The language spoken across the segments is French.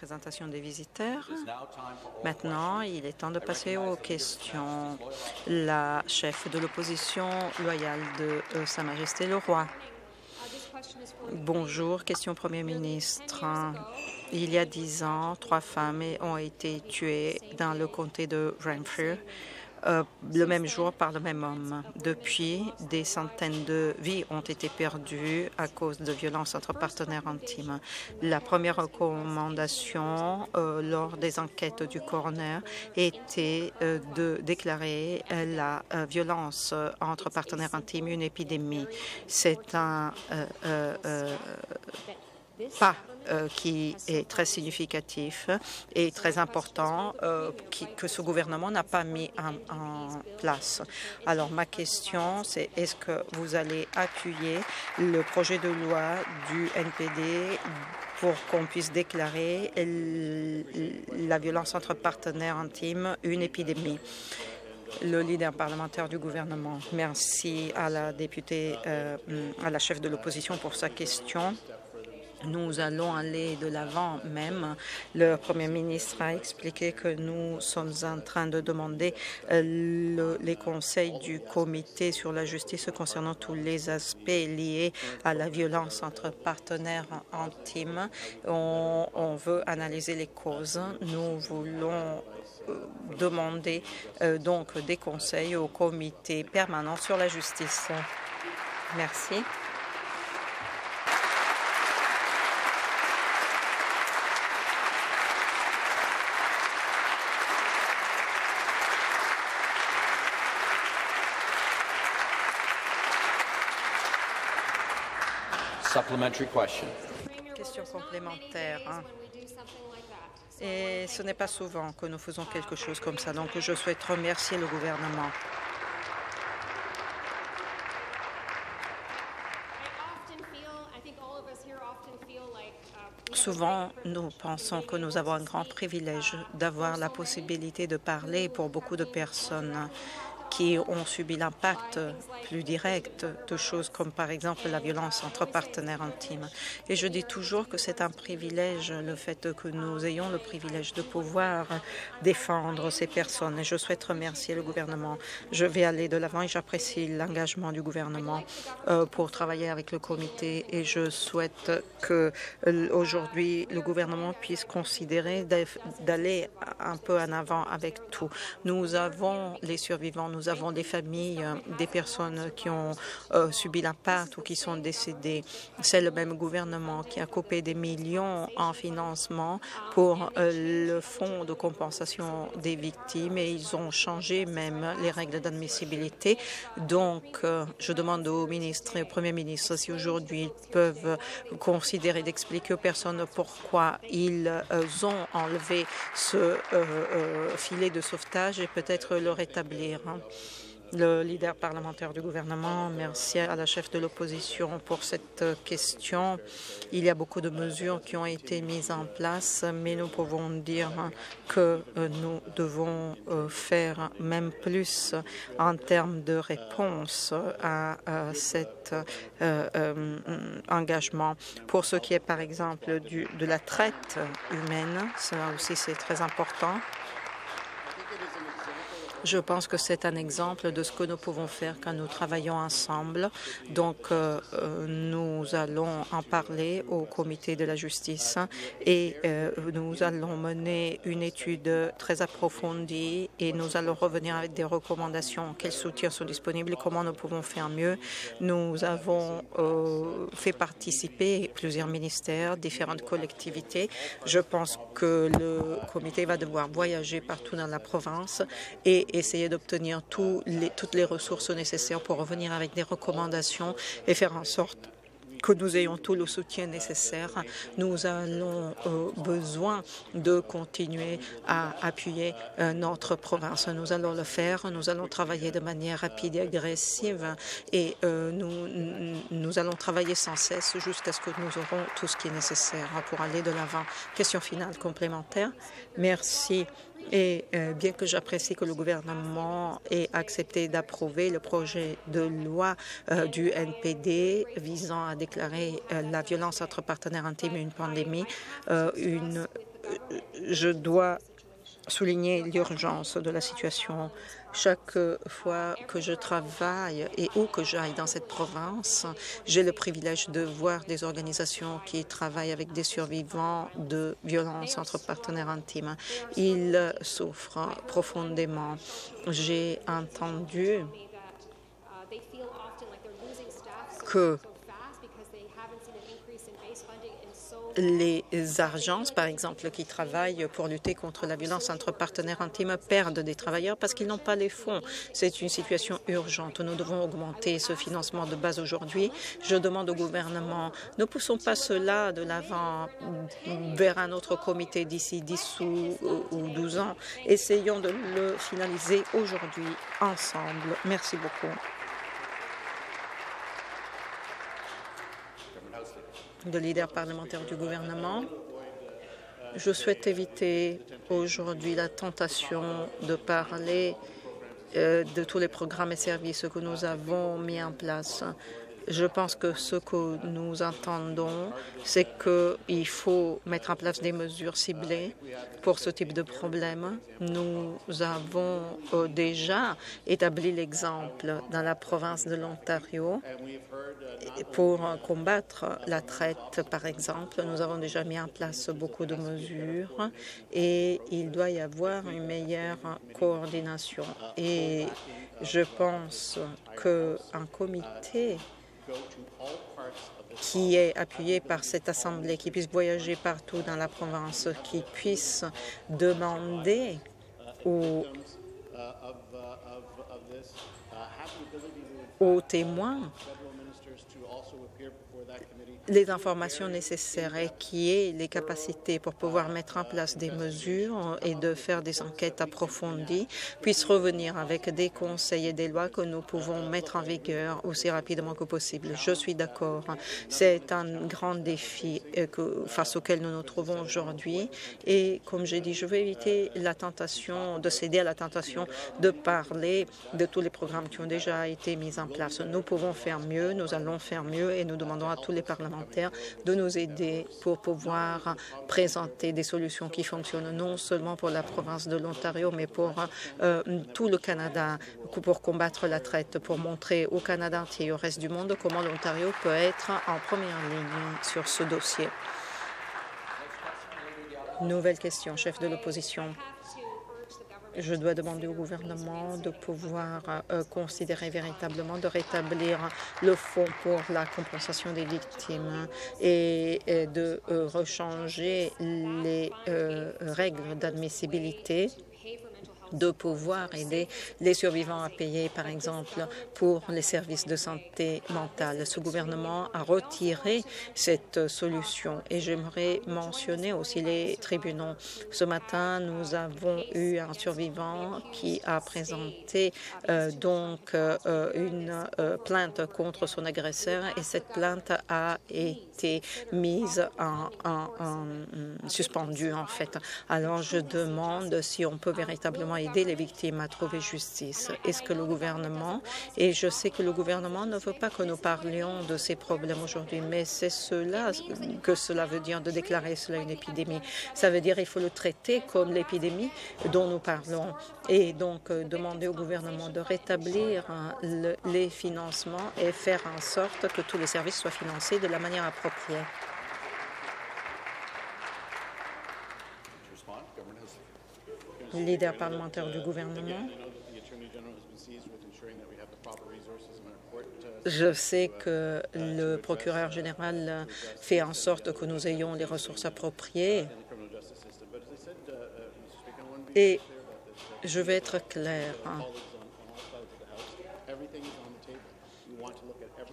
présentation des visiteurs. Maintenant, il est temps de passer aux questions. La chef de l'opposition loyale de euh, Sa Majesté le Roi. Bonjour, question Premier ministre. Il y a dix ans, trois femmes ont été tuées dans le comté de Renfrew euh, le même jour par le même homme. Depuis, des centaines de vies ont été perdues à cause de violences entre partenaires intimes. La première recommandation euh, lors des enquêtes du coroner était euh, de déclarer la violence entre partenaires intimes une épidémie. C'est un pas qui est très significatif et très important euh, que ce gouvernement n'a pas mis en, place. Alors ma question, c'est est-ce que vous allez appuyer le projet de loi du NPD pour qu'on puisse déclarer la violence entre partenaires intimes une épidémie? Le leader parlementaire du gouvernement. Merci à la députée, euh, à la chef de l'opposition pour sa question. Nous allons aller de l'avant même. Le Premier ministre a expliqué que nous sommes en train de demander euh, les conseils du comité sur la justice concernant tous les aspects liés à la violence entre partenaires intimes. On, veut analyser les causes. Nous voulons euh, demander euh, donc des conseils au comité permanent sur la justice. Merci. Supplementary question. Complémentaire. Hein. Et ce n'est pas souvent que nous faisons quelque chose comme ça, donc je souhaite remercier le gouvernement. Souvent, nous pensons que nous avons un grand privilège d'avoir la possibilité de parler pour beaucoup de personnes qui ont subi l'impact plus direct de choses comme par exemple la violence entre partenaires intimes. Et je dis toujours que c'est un privilège, le fait que nous ayons le privilège de pouvoir défendre ces personnes. Et je souhaite remercier le gouvernement. Je vais aller de l'avant et j'apprécie l'engagement du gouvernement euh, pour travailler avec le comité et je souhaite que euh, aujourd'hui le gouvernement puisse considérer d'aller un peu en avant avec tout. Nous avons les survivants, avons des familles, euh, des personnes qui ont euh, subi l'impact ou qui sont décédées. C'est le même gouvernement qui a coupé des millions en financement pour euh, le fonds de compensation des victimes et ils ont changé même les règles d'admissibilité. Donc, je demande au ministre et au Premier ministre si aujourd'hui ils peuvent considérer d'expliquer aux personnes pourquoi ils ont enlevé ce filet de sauvetage et peut-être le rétablir le leader parlementaire du gouvernement. Merci à la chef de l'opposition pour cette question. Il y a beaucoup de mesures qui ont été mises en place, mais nous pouvons dire que euh, nous devons euh, faire même plus en termes de réponse à, cet euh, engagement. Pour ce qui est, par exemple, du, de la traite humaine, ça aussi c'est très important. Je pense que c'est un exemple de ce que nous pouvons faire quand nous travaillons ensemble. Donc, euh, euh, nous allons en parler au comité de la justice et euh, nous allons mener une étude très approfondie et nous allons revenir avec des recommandations, quels soutiens sont disponibles comment nous pouvons faire mieux. Nous avons fait participer plusieurs ministères, différentes collectivités. Je pense que le comité va devoir voyager partout dans la province et essayer d'obtenir toutes les ressources nécessaires pour revenir avec des recommandations et faire en sorte que nous ayons tout le soutien nécessaire. Nous avons euh, besoin de continuer à appuyer euh, notre province. Nous allons le faire. Nous allons travailler de manière rapide et agressive et euh, nous allons travailler sans cesse jusqu'à ce que nous aurons tout ce qui est nécessaire pour aller de l'avant. Question finale complémentaire. Merci et euh, bien que j'apprécie que le gouvernement ait accepté d'approuver le projet de loi euh, du NPD visant à déclarer euh, la violence entre partenaires intimes une pandémie, une je dois souligner l'urgence de la situation. Chaque fois que je travaille et où que j'aille dans cette province, j'ai le privilège de voir des organisations qui travaillent avec des survivants de violences entre partenaires intimes. Ils souffrent profondément. J'ai entendu que les agences, par exemple, qui travaillent pour lutter contre la violence entre partenaires intimes perdent des travailleurs parce qu'ils n'ont pas les fonds. C'est une situation urgente. Nous devons augmenter ce financement de base aujourd'hui. Je demande au gouvernement, ne poussons pas cela de l'avant vers un autre comité d'ici 10 ou, ou 12 ans. Essayons de le finaliser aujourd'hui ensemble. Merci beaucoup. De leader parlementaire du gouvernement. Je souhaite éviter aujourd'hui la tentation de parler euh, de tous les programmes et services que nous avons mis en place. Je pense que ce que nous entendons, c'est qu'il faut mettre en place des mesures ciblées pour ce type de problème. Nous avons euh, déjà établi l'exemple dans la province de l'Ontario pour combattre la traite, par exemple. Nous avons déjà mis en place beaucoup de mesures et il doit y avoir une meilleure coordination. Et je pense qu'un comité qui est appuyé par cette Assemblée, qui puisse voyager partout dans la province, qui puisse demander aux, aux témoins les informations nécessaires et qui est les capacités pour pouvoir mettre en place des mesures et de faire des enquêtes approfondies, puissent revenir avec des conseils et des lois que nous pouvons mettre en vigueur aussi rapidement que possible. Je suis d'accord. C'est un grand défi euh, face auquel nous nous trouvons aujourd'hui. Et comme j'ai dit, je veux éviter la tentation de céder à la tentation de parler de tous les programmes qui ont déjà été mis en place. Nous pouvons faire mieux, nous allons faire mieux et nous demandons à tous les de nous aider pour pouvoir présenter des solutions qui fonctionnent non seulement pour la province de l'Ontario, mais pour euh, tout le Canada, pour combattre la traite, pour montrer au Canada entier et au reste du monde comment l'Ontario peut être en première ligne sur ce dossier. Nouvelle question, chef de l'opposition je dois demander au gouvernement de pouvoir euh, considérer véritablement de rétablir le fonds pour la compensation des victimes et, de euh, rechanger les euh, règles d'admissibilité de pouvoir aider les survivants à payer, par exemple, pour les services de santé mentale. Ce gouvernement a retiré cette solution et j'aimerais mentionner aussi les tribunaux. Ce matin, nous avons eu un survivant qui a présenté euh, donc euh, une euh, plainte contre son agresseur et cette plainte a été mise en, en, en suspendue en fait. Alors je demande si on peut véritablement aider les victimes à trouver justice. Est-ce que le gouvernement, et je sais que le gouvernement ne veut pas que nous parlions de ces problèmes aujourd'hui, mais c'est cela que cela veut dire de déclarer cela une épidémie. Ça veut dire qu'il faut le traiter comme l'épidémie dont nous parlons et donc euh, demander au gouvernement de rétablir hein, les financements et faire en sorte que tous les services soient financés de la manière appropriée. Leader parlementaire du gouvernement. Je sais que le procureur général fait en sorte que nous ayons les ressources appropriées. Et je vais être clair. Hein.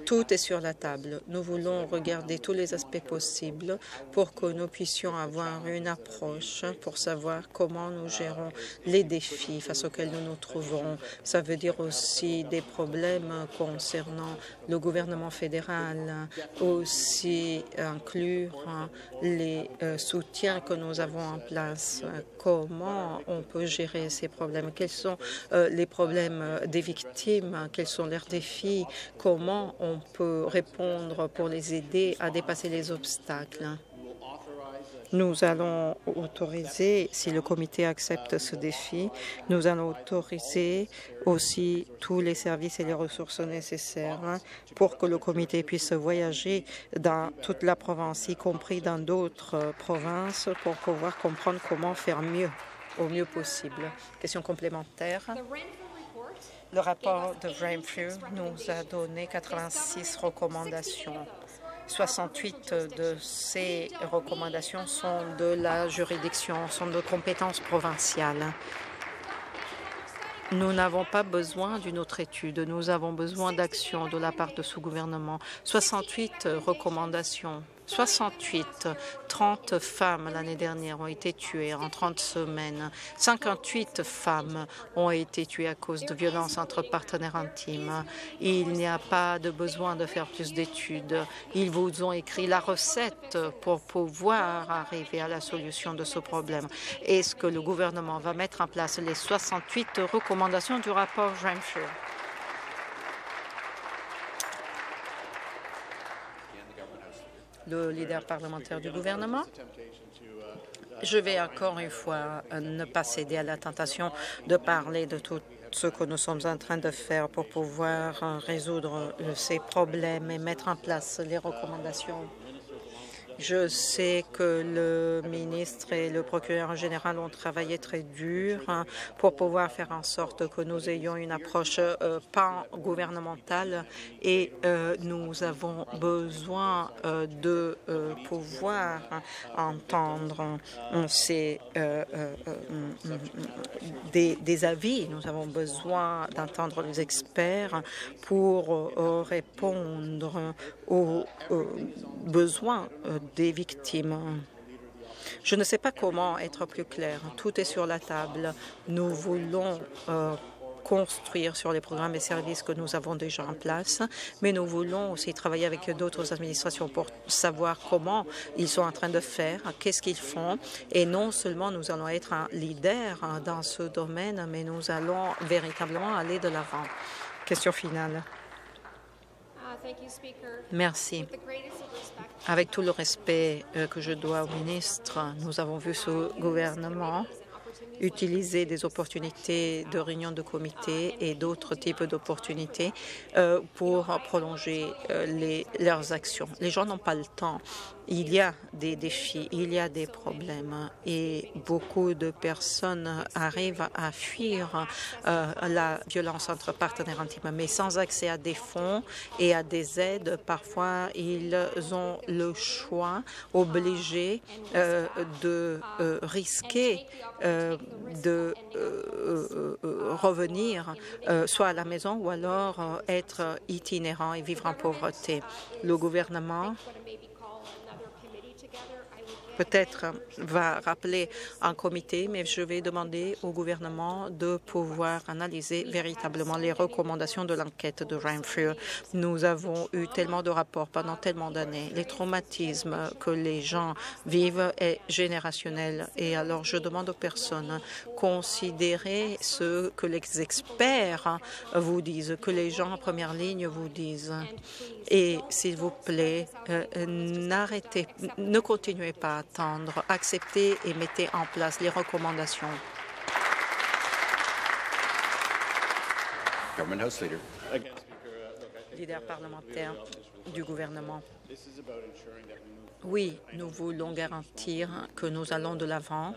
Tout est sur la table. Nous voulons regarder tous les aspects possibles pour que nous puissions avoir une approche pour savoir comment nous gérons les défis face auxquels nous nous trouvons. Ça veut dire aussi des problèmes concernant le gouvernement fédéral, aussi inclure les euh, soutiens que nous avons en place, comment on peut gérer ces problèmes, quels sont euh, les problèmes des victimes, quels sont leurs défis, comment on peut répondre pour les aider à dépasser les obstacles. Nous allons autoriser, si le comité accepte ce défi, nous allons autoriser aussi tous les services et les ressources nécessaires pour que le comité puisse voyager dans toute la province, y compris dans d'autres provinces, pour pouvoir comprendre comment faire mieux, au mieux possible. Question complémentaire. Le rapport de Renfrew nous a donné 86 recommandations. 68 de ces recommandations sont de la juridiction, sont de compétences provinciales. Nous n'avons pas besoin d'une autre étude. Nous avons besoin d'action de la part de ce gouvernement. 68 recommandations 68, 30 femmes l'année dernière ont été tuées en 30 semaines. 58 femmes ont été tuées à cause de violences entre partenaires intimes. Il n'y a pas de besoin de faire plus d'études. Ils vous ont écrit la recette pour pouvoir arriver à la solution de ce problème. Est-ce que le gouvernement va mettre en place les 68 recommandations du rapport Renfrew? Le leader parlementaire du gouvernement. Je vais encore une fois ne pas céder à la tentation de parler de tout ce que nous sommes en train de faire pour pouvoir résoudre ces problèmes et mettre en place les recommandations je sais que le ministre et le procureur général ont travaillé très dur hein, pour pouvoir faire en sorte que nous ayons une approche euh, pas gouvernementale et euh, nous avons besoin euh, de pouvoir entendre ces, des, des, avis. Nous avons besoin d'entendre les experts pour répondre aux besoins des victimes. Je ne sais pas comment être plus clair. Tout est sur la table. Nous voulons euh, construire sur les programmes et services que nous avons déjà en place, mais nous voulons aussi travailler avec d'autres administrations pour savoir comment ils sont en train de faire, qu'est-ce qu'ils font. Et non seulement nous allons être un leader dans ce domaine, mais nous allons véritablement aller de l'avant. Question finale. Merci. Avec tout le respect euh, que je dois au ministre, nous avons vu ce gouvernement utiliser des opportunités de réunion de comité et d'autres types d'opportunités euh, pour prolonger euh, les, leurs actions. Les gens n'ont pas le temps il y a des défis, il y a des problèmes et beaucoup de personnes arrivent à fuir euh, la violence entre partenaires intimes. Mais sans accès à des fonds et à des aides, parfois ils ont le choix obligé euh, de euh, risquer de revenir soit à la maison ou alors être itinérant et vivre en pauvreté. Le gouvernement peut-être va rappeler un comité, mais je vais demander au gouvernement de pouvoir analyser véritablement les recommandations de l'enquête de Renfrew. Nous avons eu tellement de rapports pendant tellement d'années. Les traumatismes que les gens vivent est générationnel. Et alors, je demande aux personnes, considérez ce que les experts vous disent, que les gens en première ligne vous disent. Et s'il vous plaît, euh, n'arrêtez, ne continuez pas attendre. Acceptez et mettez en place les recommandations. Leader parlementaire du gouvernement. Oui, nous voulons garantir que nous allons de l'avant.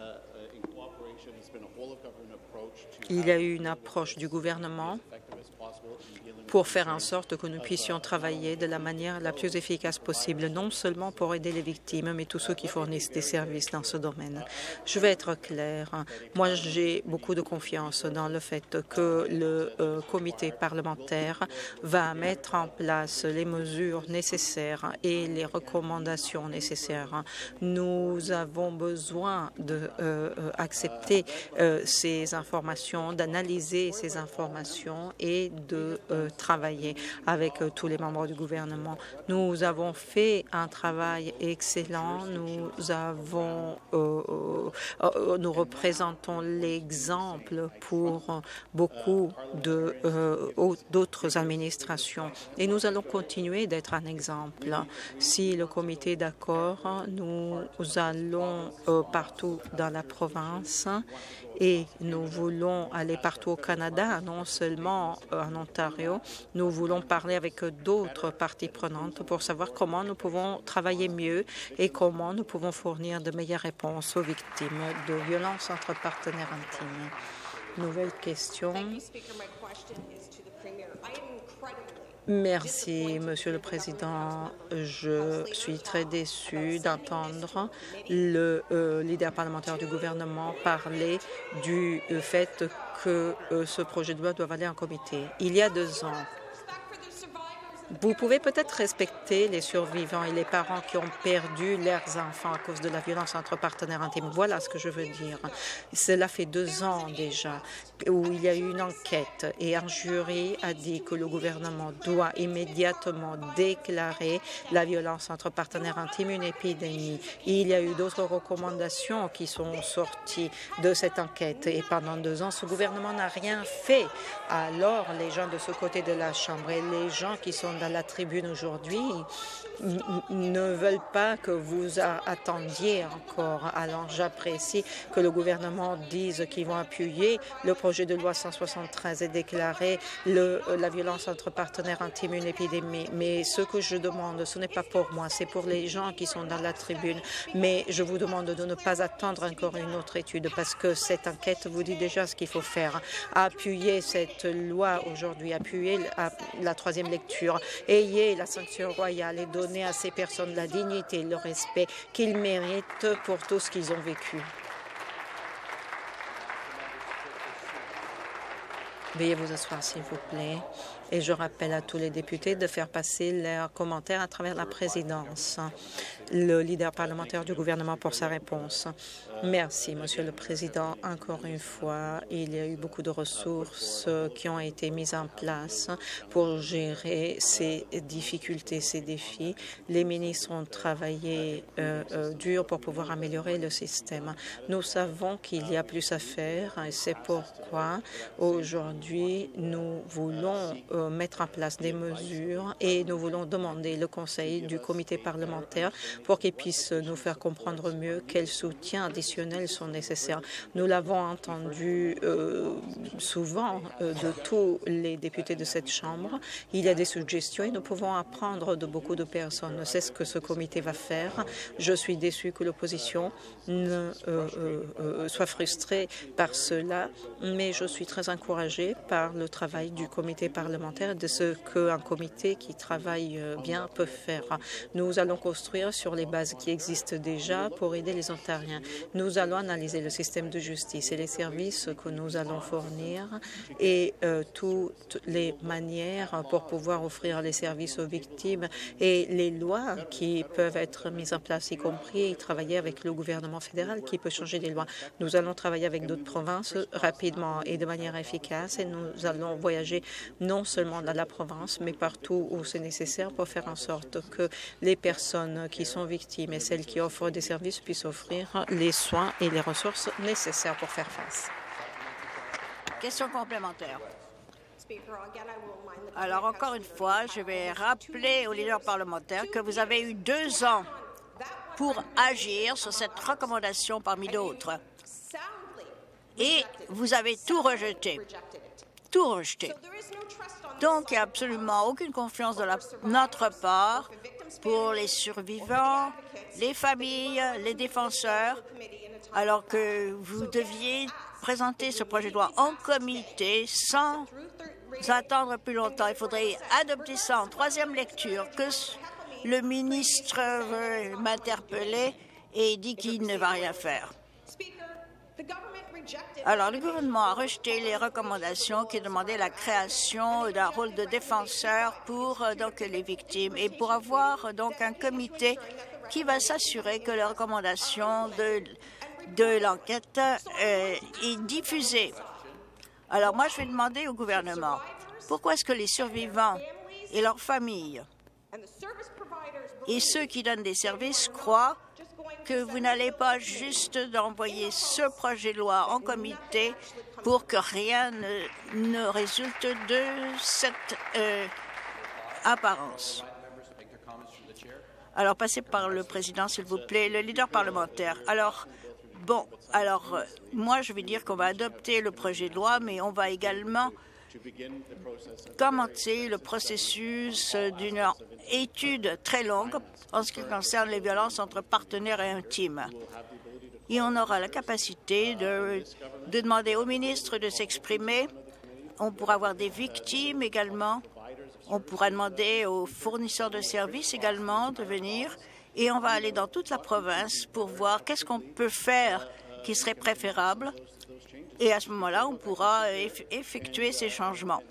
Il y a eu une approche du gouvernement pour faire en sorte que nous puissions travailler de la manière la plus efficace possible, non seulement pour aider les victimes, mais tous ceux qui fournissent des services dans ce domaine. Je vais être clair. Moi, j'ai beaucoup de confiance dans le fait que le euh, comité parlementaire va mettre en place les mesures nécessaires et les recommandations nécessaires. Nous avons besoin d'accepter de, euh, ces informations, d'analyser ces informations et de travailler avec tous les membres du gouvernement. Nous avons fait un travail excellent. Nous avons, nous représentons l'exemple pour beaucoup d'autres administrations et nous allons continuer d'être un exemple. Si le comité est d'accord, nous allons partout dans la province et nous voulons aller partout au Canada, non seulement en Ontario. Nous voulons parler avec d'autres parties prenantes pour savoir comment nous pouvons travailler mieux et comment nous pouvons fournir de meilleures réponses aux victimes de violences entre partenaires intimes. Nouvelle question. Merci, Monsieur le Président. Je suis très déçu d'entendre le euh, leader parlementaire du gouvernement parler du euh, fait que euh, ce projet de loi doit aller en comité. Il y a deux ans, vous pouvez peut-être respecter les survivants et les parents qui ont perdu leurs enfants à cause de la violence entre partenaires intimes. Voilà ce que je veux dire. Cela fait deux ans déjà où il y a eu une enquête et un jury a dit que le gouvernement doit immédiatement déclarer la violence entre partenaires intimes une épidémie. Il y a eu d'autres recommandations qui sont sorties de cette enquête et pendant deux ans, ce gouvernement n'a rien fait. Alors, les gens de ce côté de la Chambre et les gens qui sont dans la tribune aujourd'hui ne veulent pas que vous attendiez encore. Alors j'apprécie que le gouvernement dise qu'ils vont appuyer le projet de loi 173 et déclarer la violence entre partenaires intimes une épidémie. Mais ce que je demande, ce n'est pas pour moi, c'est pour les gens qui sont dans la tribune. Mais je vous demande de ne pas attendre encore une autre étude parce que cette enquête vous dit déjà ce qu'il faut faire. Appuyer cette loi aujourd'hui, appuyer la troisième lecture ayez la sanction royale et donnez à ces personnes la dignité et le respect qu'ils méritent pour tout ce qu'ils ont vécu. Veuillez vous asseoir, s'il vous plaît. Et je rappelle à tous les députés de faire passer leurs commentaires à travers la présidence. Le leader parlementaire du gouvernement pour sa réponse. Merci, Monsieur le Président. Encore une fois, il y a eu beaucoup de ressources qui ont été mises en place pour gérer ces difficultés, ces défis. Les ministres ont travaillé euh, euh, dur pour pouvoir améliorer le système. Nous savons qu'il y a plus à faire et c'est pourquoi aujourd'hui nous voulons euh, mettre en place des mesures et nous voulons demander le conseil du comité parlementaire pour qu'il puisse nous faire comprendre mieux quels soutiens sont nécessaires. Nous l'avons entendu euh, souvent euh, de tous les députés de cette Chambre. Il y a des suggestions et nous pouvons apprendre de beaucoup de personnes. C'est ce que ce comité va faire. Je suis déçue que l'opposition ne euh, soit frustrée par cela, mais je suis très encouragée par le travail du comité parlementaire de ce qu'un comité qui travaille bien peut faire. Nous allons construire sur les bases qui existent déjà pour aider les Ontariens. Allons analyser le système de justice et les services que nous allons fournir et euh, toutes les manières pour pouvoir offrir les services aux victimes et les lois qui peuvent être mises en place, y compris travailler avec le gouvernement fédéral qui peut changer les lois. Nous allons travailler avec d'autres provinces rapidement et de manière efficace et nous allons voyager non seulement dans la province, mais partout où c'est nécessaire pour faire en sorte que les personnes qui sont victimes et celles qui offrent des services puissent offrir les soins et les ressources nécessaires pour faire face. Question complémentaire. Alors, encore une fois, je vais rappeler aux leaders parlementaires que vous avez eu deux ans pour agir sur cette recommandation parmi d'autres. Et vous avez tout rejeté. Tout rejeté. Donc, il n'y a absolument aucune confiance de notre part pour les survivants, les familles, les défenseurs, alors que vous deviez présenter ce projet de loi en comité sans attendre plus longtemps. Il faudrait adopter ça en troisième lecture, que le ministre veut m'interpeller et dit qu'il ne va rien faire. Alors, le gouvernement a rejeté les recommandations qui demandaient la création d'un rôle de défenseur pour euh, donc les victimes et pour avoir donc un comité qui va s'assurer que les recommandations de de l'enquête euh, est diffusée. Alors moi, je vais demander au gouvernement, pourquoi est-ce que les survivants et leurs familles et ceux qui donnent des services croient que vous n'allez pas juste d'envoyer ce projet de loi en comité pour que rien ne, résulte de cette euh, apparence? Alors, passez par le président, s'il vous plaît, le leader parlementaire. Alors, bon, alors, euh, moi, je vais dire qu'on va adopter le projet de loi, mais on va également commencer le processus d'une étude très longue en ce qui concerne les violences entre partenaires et intimes. Et on aura la capacité de, de demander au ministre de s'exprimer. On pourra avoir des victimes également. On pourra demander aux fournisseurs de services également de venir. Et on va aller dans toute la province pour voir qu'est-ce qu'on peut faire qui serait préférable et à ce moment-là, on pourra effectuer ces changements.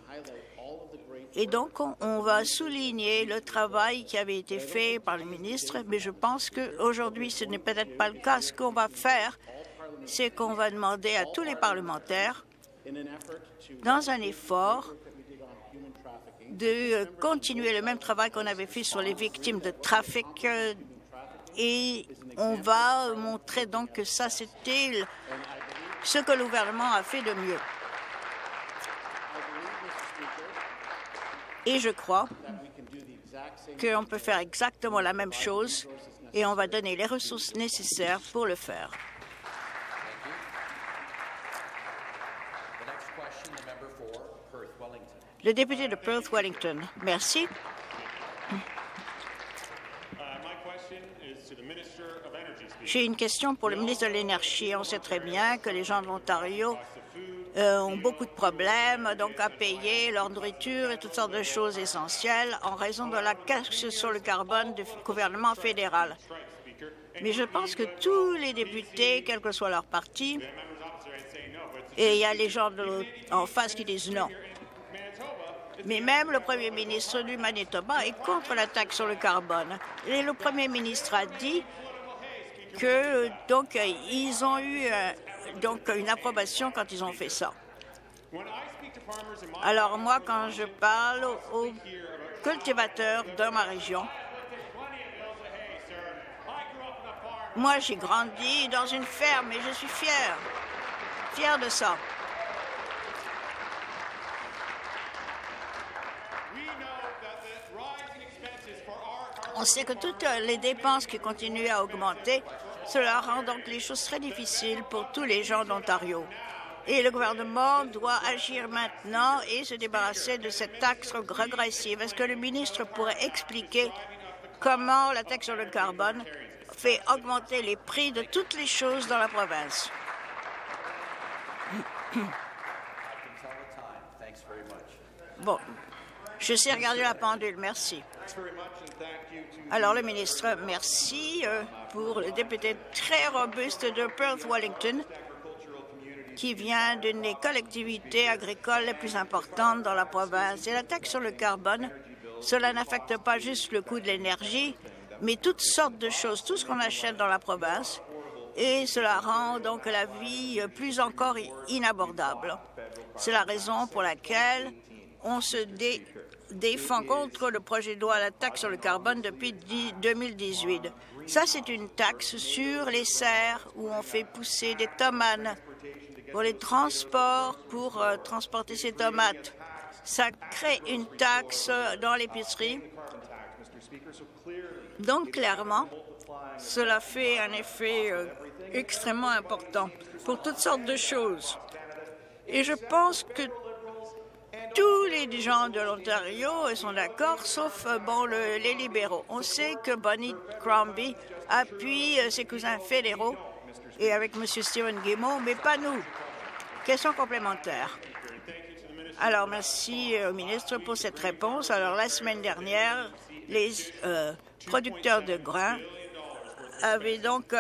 Et donc, on, va souligner le travail qui avait été fait par le ministre, mais je pense qu'aujourd'hui, ce n'est peut-être pas le cas. Ce qu'on va faire, c'est qu'on va demander à tous les parlementaires, dans un effort de continuer le même travail qu'on avait fait sur les victimes de trafic, euh, et on va montrer donc que ça, c'était ce que le gouvernement a fait de mieux. Et je crois qu'on peut faire exactement la même chose et on va donner les ressources nécessaires pour le faire. Le député de Perth-Wellington. Merci. J'ai une question pour le ministre de l'Énergie. On sait très bien que les gens de l'Ontario euh, ont beaucoup de problèmes, donc à payer leur nourriture et toutes sortes de choses essentielles en raison de la casse sur le carbone du gouvernement fédéral. Mais je pense que tous les députés, quel que soit leur parti, et il y a les gens en face qui disent non. Mais même le premier ministre du Manitoba est contre la taxe sur le carbone. Et le premier ministre a dit que donc ils ont eu euh, donc une approbation quand ils ont fait ça. Alors moi, quand je parle aux cultivateurs de ma région, moi j'ai grandi dans une ferme et je suis fier, fier de ça. On sait que toutes les dépenses qui continuent à augmenter, cela rend donc les choses très difficiles pour tous les gens d'Ontario. Et le gouvernement doit agir maintenant et se débarrasser de cette taxe régressive. Est-ce que le ministre pourrait expliquer comment la taxe sur le carbone fait augmenter les prix de toutes les choses dans la province? Bon, je sais regarder la pendule. Merci. Alors, le ministre, merci euh, pour le député très robuste de Perth-Wellington, qui vient d'une des collectivités agricoles les plus importantes dans la province. Et la taxe sur le carbone, cela n'affecte pas juste le coût de l'énergie, mais toutes sortes de choses, tout ce qu'on achète dans la province, et cela rend donc la vie plus encore inabordable. C'est la raison pour laquelle on se dé défend contre le projet de loi à la taxe sur le carbone depuis 2018. Ça, c'est une taxe sur les serres où on fait pousser des tomates pour les transports, pour euh, transporter ces tomates. Ça crée une taxe dans l'épicerie. Donc, clairement, cela fait un effet euh, extrêmement important pour toutes sortes de choses. Et je pense que tous les gens de l'Ontario sont d'accord, sauf euh, bon, les libéraux. On sait que Bonnie Crombie appuie euh, ses cousins fédéraux et avec M. Stephen Guimont, mais pas nous. Question complémentaire. Alors, merci euh, au ministre pour cette réponse. Alors, la semaine dernière, les producteurs de grains avaient donc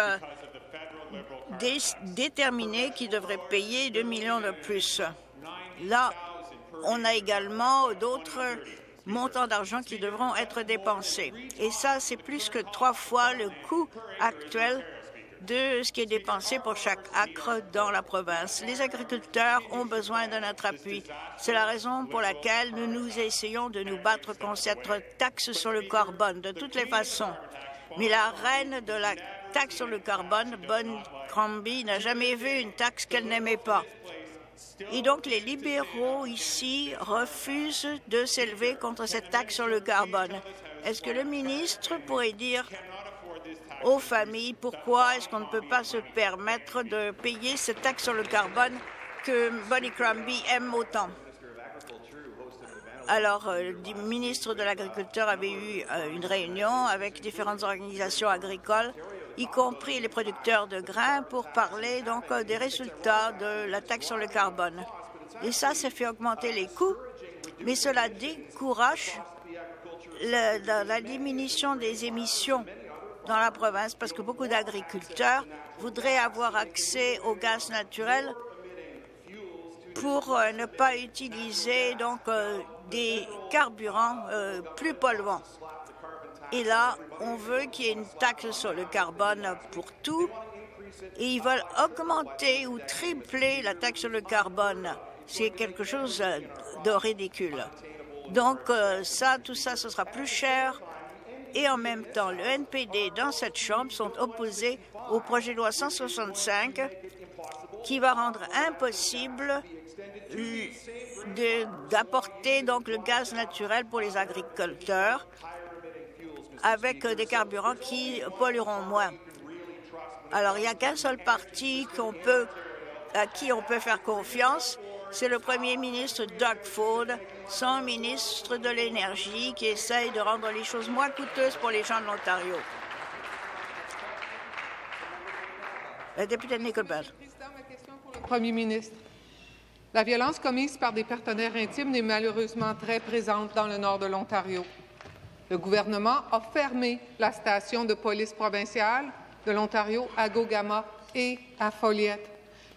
déterminé qu'ils devraient payer 2 millions de plus. Là, on a également d'autres montants d'argent qui devront être dépensés. Et ça, c'est plus que trois fois le coût actuel de ce qui est dépensé pour chaque acre dans la province. Les agriculteurs ont besoin de notre appui. C'est la raison pour laquelle nous essayons de nous battre contre cette taxe sur le carbone de toutes les façons. Mais la reine de la taxe sur le carbone, Bonne Crombie, n'a jamais vu une taxe qu'elle n'aimait pas. Et donc les libéraux ici refusent de s'élever contre cette taxe sur le carbone. Est-ce que le ministre pourrait dire aux familles pourquoi est-ce qu'on ne peut pas se permettre de payer cette taxe sur le carbone que Bonnie Crombie aime autant? Alors, euh, le ministre de l'Agriculture avait eu euh, une réunion avec différentes organisations agricoles, y compris les producteurs de grains, pour parler donc euh, des résultats de la taxe sur le carbone. Et ça, ça fait augmenter les coûts, mais cela décourage la, diminution des émissions dans la province parce que beaucoup d'agriculteurs voudraient avoir accès au gaz naturel pour euh, ne pas utiliser donc euh, des carburants plus polluants. Et là, on veut qu'il y ait une taxe sur le carbone pour tout. Et ils veulent augmenter ou tripler la taxe sur le carbone. C'est quelque chose de ridicule. Donc ça, tout ça, ce sera plus cher. Et en même temps, le NPD dans cette Chambre sont opposés au projet de loi 165 qui va rendre impossible d'apporter donc le gaz naturel pour les agriculteurs avec des carburants qui pollueront moins. Alors, il n'y a qu'un seul parti à qui on peut faire confiance, c'est le premier ministre Doug Ford, son ministre de l'Énergie, qui essaye de rendre les choses moins coûteuses pour les gens de l'Ontario. Le député Nickelbell. Premier ministre. La violence commise par des partenaires intimes est malheureusement très présente dans le nord de l'Ontario. Le gouvernement a fermé la station de police provinciale de l'Ontario à Gogama et à Folliette.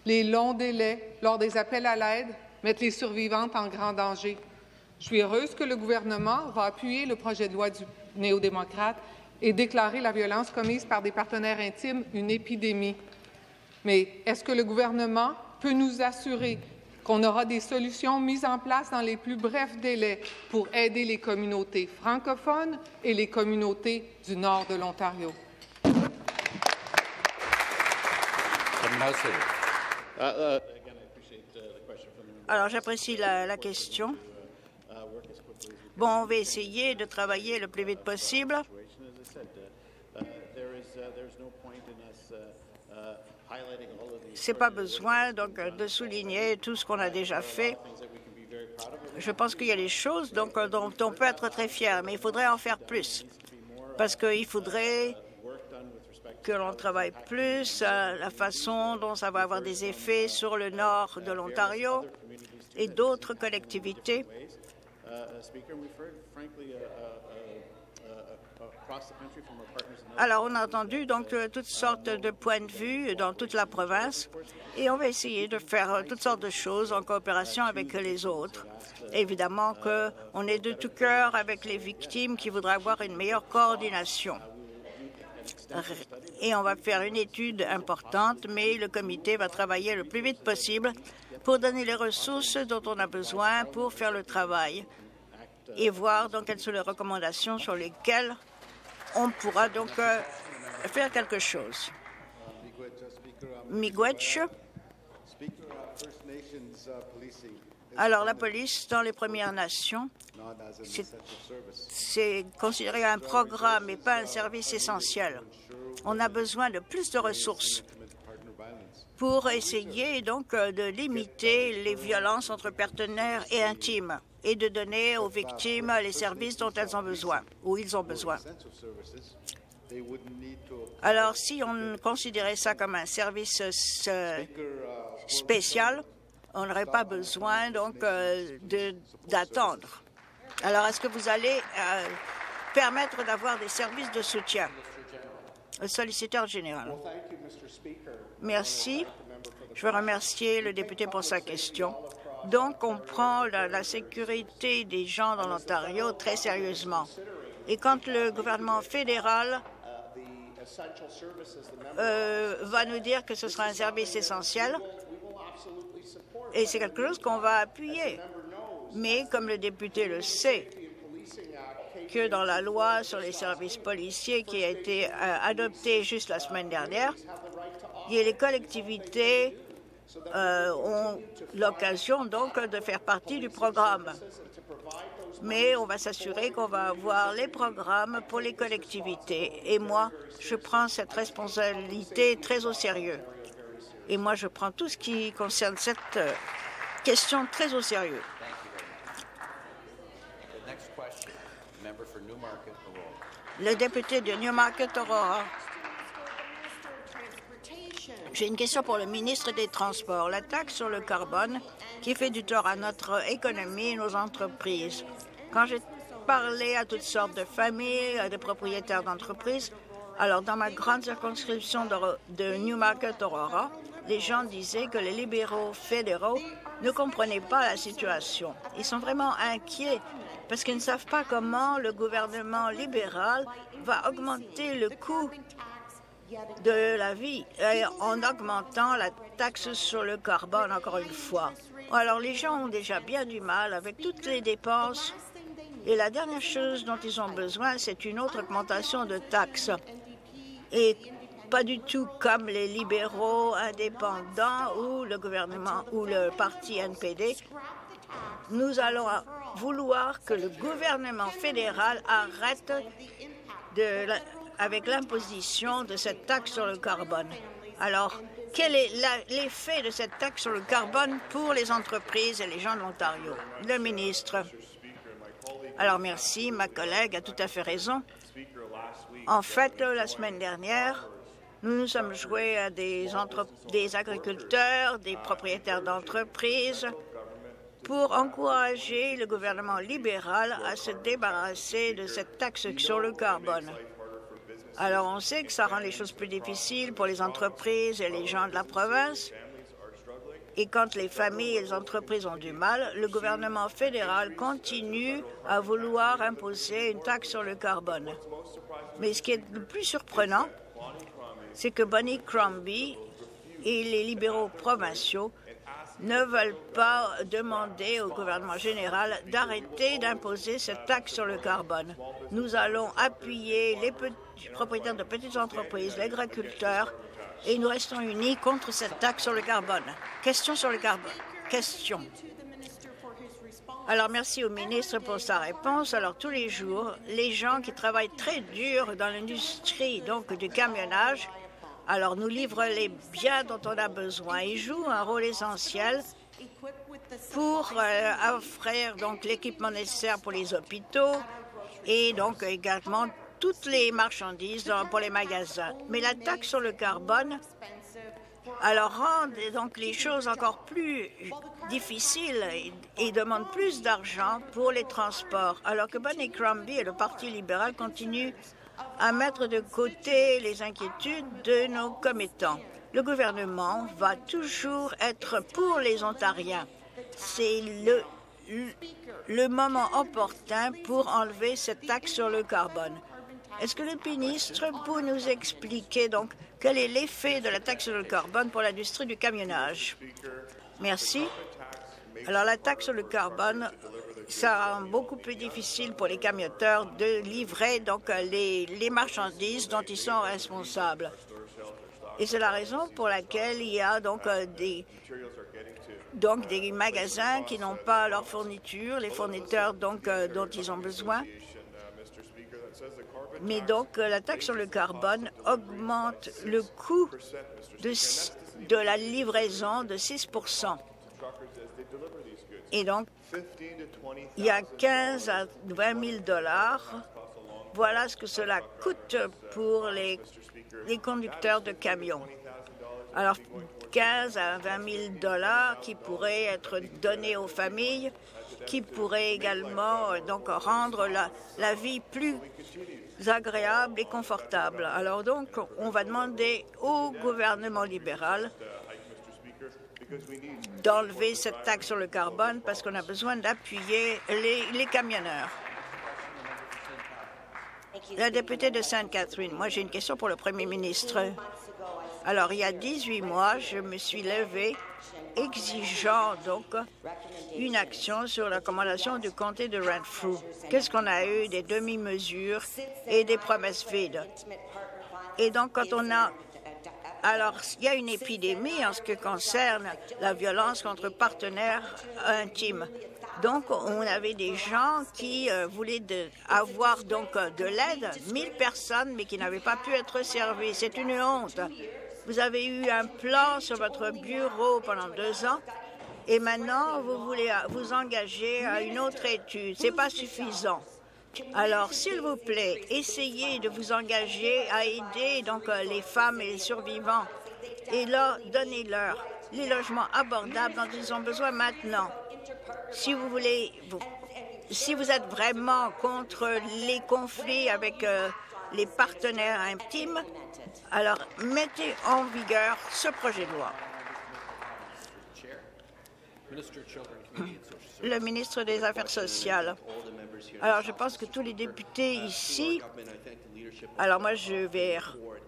Les longs délais lors des appels à l'aide mettent les survivantes en grand danger. Je suis heureuse que le gouvernement va appuyer le projet de loi du néo-démocrate et déclarer la violence commise par des partenaires intimes une épidémie. Mais est-ce que le gouvernement peut nous assurer qu'on aura des solutions mises en place dans les plus brefs délais pour aider les communautés francophones et les communautés du nord de l'Ontario. Alors, j'apprécie la, la, question. Bon, on va essayer de travailler le plus vite possible. C'est pas besoin donc de souligner tout ce qu'on a déjà fait. Je pense qu'il y a des choses donc, dont on peut être très fier, mais il faudrait en faire plus. Parce qu'il faudrait que l'on travaille plus à la façon dont ça va avoir des effets sur le nord de l'Ontario et d'autres collectivités. Alors, on a entendu donc euh, toutes sortes de points de vue dans toute la province et on va essayer de faire euh, toutes sortes de choses en coopération avec les autres. Évidemment qu'on est de tout cœur avec les victimes qui voudraient avoir une meilleure coordination. Et on va faire une étude importante, mais le comité va travailler le plus vite possible pour donner les ressources dont on a besoin pour faire le travail et voir donc quelles sont les recommandations sur lesquelles on pourra donc euh, faire quelque chose. Miigwech. Alors, la police dans les Premières Nations, c'est considéré un programme et pas un service essentiel. On a besoin de plus de ressources pour essayer donc euh, de limiter les violences entre partenaires et intimes et de donner aux victimes les services dont elles ont besoin ou ils ont besoin. Alors, si on considérait ça comme un service euh, spécial, on n'aurait pas besoin donc euh, d'attendre. Alors, est-ce que vous allez euh, permettre d'avoir des services de soutien? Le solliciteur général. Merci. Je veux remercier le député pour sa question. Donc, on prend la, sécurité des gens dans l'Ontario très sérieusement. Et quand le gouvernement fédéral euh, va nous dire que ce sera un service essentiel et c'est quelque chose qu'on va appuyer. Mais comme le député le sait, que dans la loi sur les services policiers qui a été euh, adoptée juste la semaine dernière, les collectivités ont l'occasion donc de faire partie du programme. Mais on va s'assurer qu'on va avoir les programmes pour les collectivités. Et moi, je prends cette responsabilité très au sérieux. Et moi, je prends tout ce qui concerne cette euh, question très au sérieux. Le député de Newmarket-Aurora. J'ai une question pour le ministre des Transports. La taxe sur le carbone qui fait du tort à notre économie et nos entreprises. Quand j'ai parlé à toutes sortes de familles, à des propriétaires d'entreprises, alors dans ma grande circonscription de, de Newmarket-Aurora, les gens disaient que les libéraux fédéraux ne comprenaient pas la situation. Ils sont vraiment inquiets parce qu'ils ne savent pas comment le gouvernement libéral va augmenter le coût de la vie en augmentant la taxe sur le carbone encore une fois. Alors les gens ont déjà bien du mal avec toutes les dépenses et la dernière chose dont ils ont besoin, c'est une autre augmentation de taxes. Et pas du tout comme les libéraux indépendants ou le gouvernement ou le parti NPD. Nous allons vouloir que le gouvernement fédéral arrête de, avec l'imposition de cette taxe sur le carbone. Alors, quel est l'effet de cette taxe sur le carbone pour les entreprises et les gens de l'Ontario? Le ministre. Alors, merci. Ma collègue a tout à fait raison. En fait, la semaine dernière, nous nous sommes joués à des, des agriculteurs, des propriétaires d'entreprises pour encourager le gouvernement libéral à se débarrasser de cette taxe sur le carbone. Alors on sait que ça rend les choses plus difficiles pour les entreprises et les gens de la province. Et quand les familles et les entreprises ont du mal, le gouvernement fédéral continue à vouloir imposer une taxe sur le carbone. Mais ce qui est le plus surprenant, c'est que Bonnie Crombie et les libéraux provinciaux ne veulent pas demander au gouvernement général d'arrêter d'imposer cette taxe sur le carbone. Nous allons appuyer les propriétaires de petites entreprises, les agriculteurs, et nous restons unis contre cette taxe sur le carbone. Question sur le carbone. Question. Alors, merci au ministre pour sa réponse. Alors, tous les jours, les gens qui travaillent très dur dans l'industrie donc du camionnage alors nous livrent les biens dont on a besoin. Ils jouent un rôle essentiel pour euh, offrir donc l'équipement nécessaire pour les hôpitaux et donc également toutes les marchandises pour les magasins. Mais la taxe sur le carbone alors rend donc les choses encore plus difficiles et, demande plus d'argent pour les transports, alors que Bonnie Crombie et le Parti libéral continuent à mettre de côté les inquiétudes de nos commettants. Le gouvernement va toujours être pour les Ontariens. C'est le, le moment opportun pour enlever cette taxe sur le carbone. Est-ce que le ministre peut nous expliquer donc quel est l'effet de la taxe sur le carbone pour l'industrie du camionnage? Merci. Alors la taxe sur le carbone ça rend beaucoup plus difficile pour les camionneurs de livrer donc les, marchandises dont ils sont responsables. Et c'est la raison pour laquelle il y a donc euh, des magasins qui n'ont pas leur fourniture, les fournisseurs donc euh, dont ils ont besoin. Mais donc euh, la taxe sur le carbone augmente le coût de, la livraison de 6% Et donc il y a 15 à 20 000 dollars. Voilà ce que cela coûte pour les, les conducteurs de camions. Alors, 15 à 20 000 dollars qui pourraient être donnés aux familles, qui pourraient également euh, donc rendre la, la vie plus agréable et confortable. Alors donc, on va demander au gouvernement libéral d'enlever cette taxe sur le carbone parce qu'on a besoin d'appuyer les, les camionneurs. La députée de Sainte-Catherine, moi j'ai une question pour le Premier ministre. Alors, il y a 18 mois, je me suis levée exigeant donc une action sur l'accommodation du comté de Renfrew. Qu'est-ce qu'on a eu? Des demi-mesures et des promesses vides. Et donc, quand on a alors, il y a une épidémie en ce qui concerne la violence contre partenaires intimes. Donc, on avait des gens qui euh, voulaient avoir donc euh, de l'aide, 1000 personnes, mais qui n'avaient pas pu être servies. C'est une honte. Vous avez eu un plan sur votre bureau pendant deux ans et maintenant vous voulez vous engager à une autre étude. C'est pas suffisant. Alors, s'il vous plaît, essayez de vous engager à aider donc euh, les femmes et les survivants et là, donnez-leur les logements abordables dont ils ont besoin maintenant. Si vous voulez, si vous êtes vraiment contre les conflits avec euh, les partenaires intimes, alors mettez en vigueur ce projet de loi. Le ministre des Affaires sociales. Alors, je pense que tous les députés ici, alors moi, je vais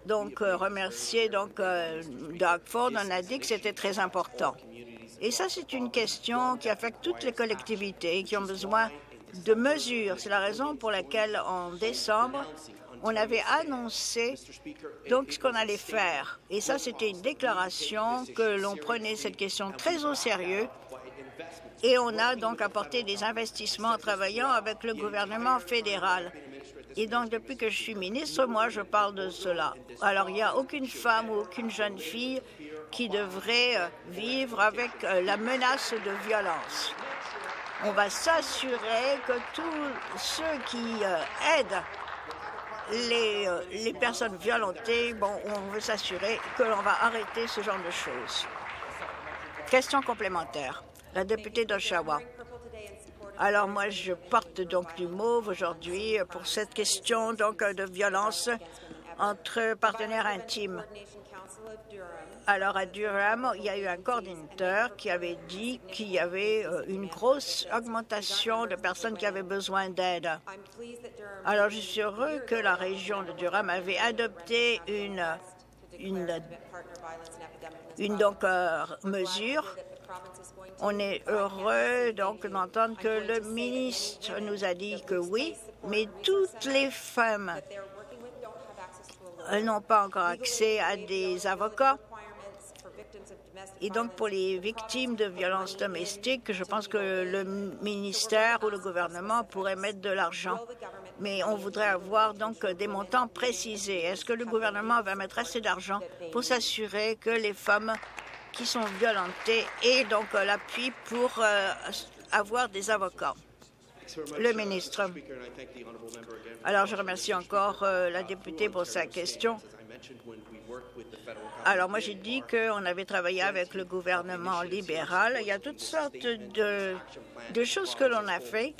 donc euh, remercier donc euh, Doug Ford. On a dit que c'était très important. Et ça, c'est une question qui affecte toutes les collectivités qui ont besoin de mesures. C'est la raison pour laquelle, en décembre, on avait annoncé donc ce qu'on allait faire. Et ça, c'était une déclaration que l'on prenait cette question très au sérieux. Et on a donc apporté des investissements en travaillant avec le gouvernement fédéral. Et donc, depuis que je suis ministre, moi, je parle de cela. Alors, il n'y a aucune femme ou aucune jeune fille qui devrait euh, vivre avec euh, la menace de violence. On va s'assurer que tous ceux qui euh, aident les, les, personnes violentées, on veut s'assurer que l'on va arrêter ce genre de choses. Question complémentaire. La députée d'Oshawa. Alors moi, je porte donc du mauve aujourd'hui pour cette question donc de violence entre partenaires intimes. Alors à Durham, il y a eu un coordinateur qui avait dit qu'il y avait euh, une grosse augmentation de personnes qui avaient besoin d'aide. Alors je suis heureux que la région de Durham avait adopté une, euh, mesure on est heureux donc d'entendre que le ministre nous a dit que oui, mais toutes les femmes n'ont pas encore accès à des avocats. Et donc, pour les victimes de violences domestiques, je pense que le ministère ou le gouvernement pourrait mettre de l'argent. Mais on voudrait avoir donc des montants précisés. Est-ce que le gouvernement va mettre assez d'argent pour s'assurer que les femmes qui sont violentés et donc l'appui pour euh, avoir des avocats? Le ministre. Alors, je remercie encore euh, la députée pour sa question. Alors, moi, j'ai dit qu'on avait travaillé avec le gouvernement libéral. Il y a toutes sortes de, de choses que l'on a fait.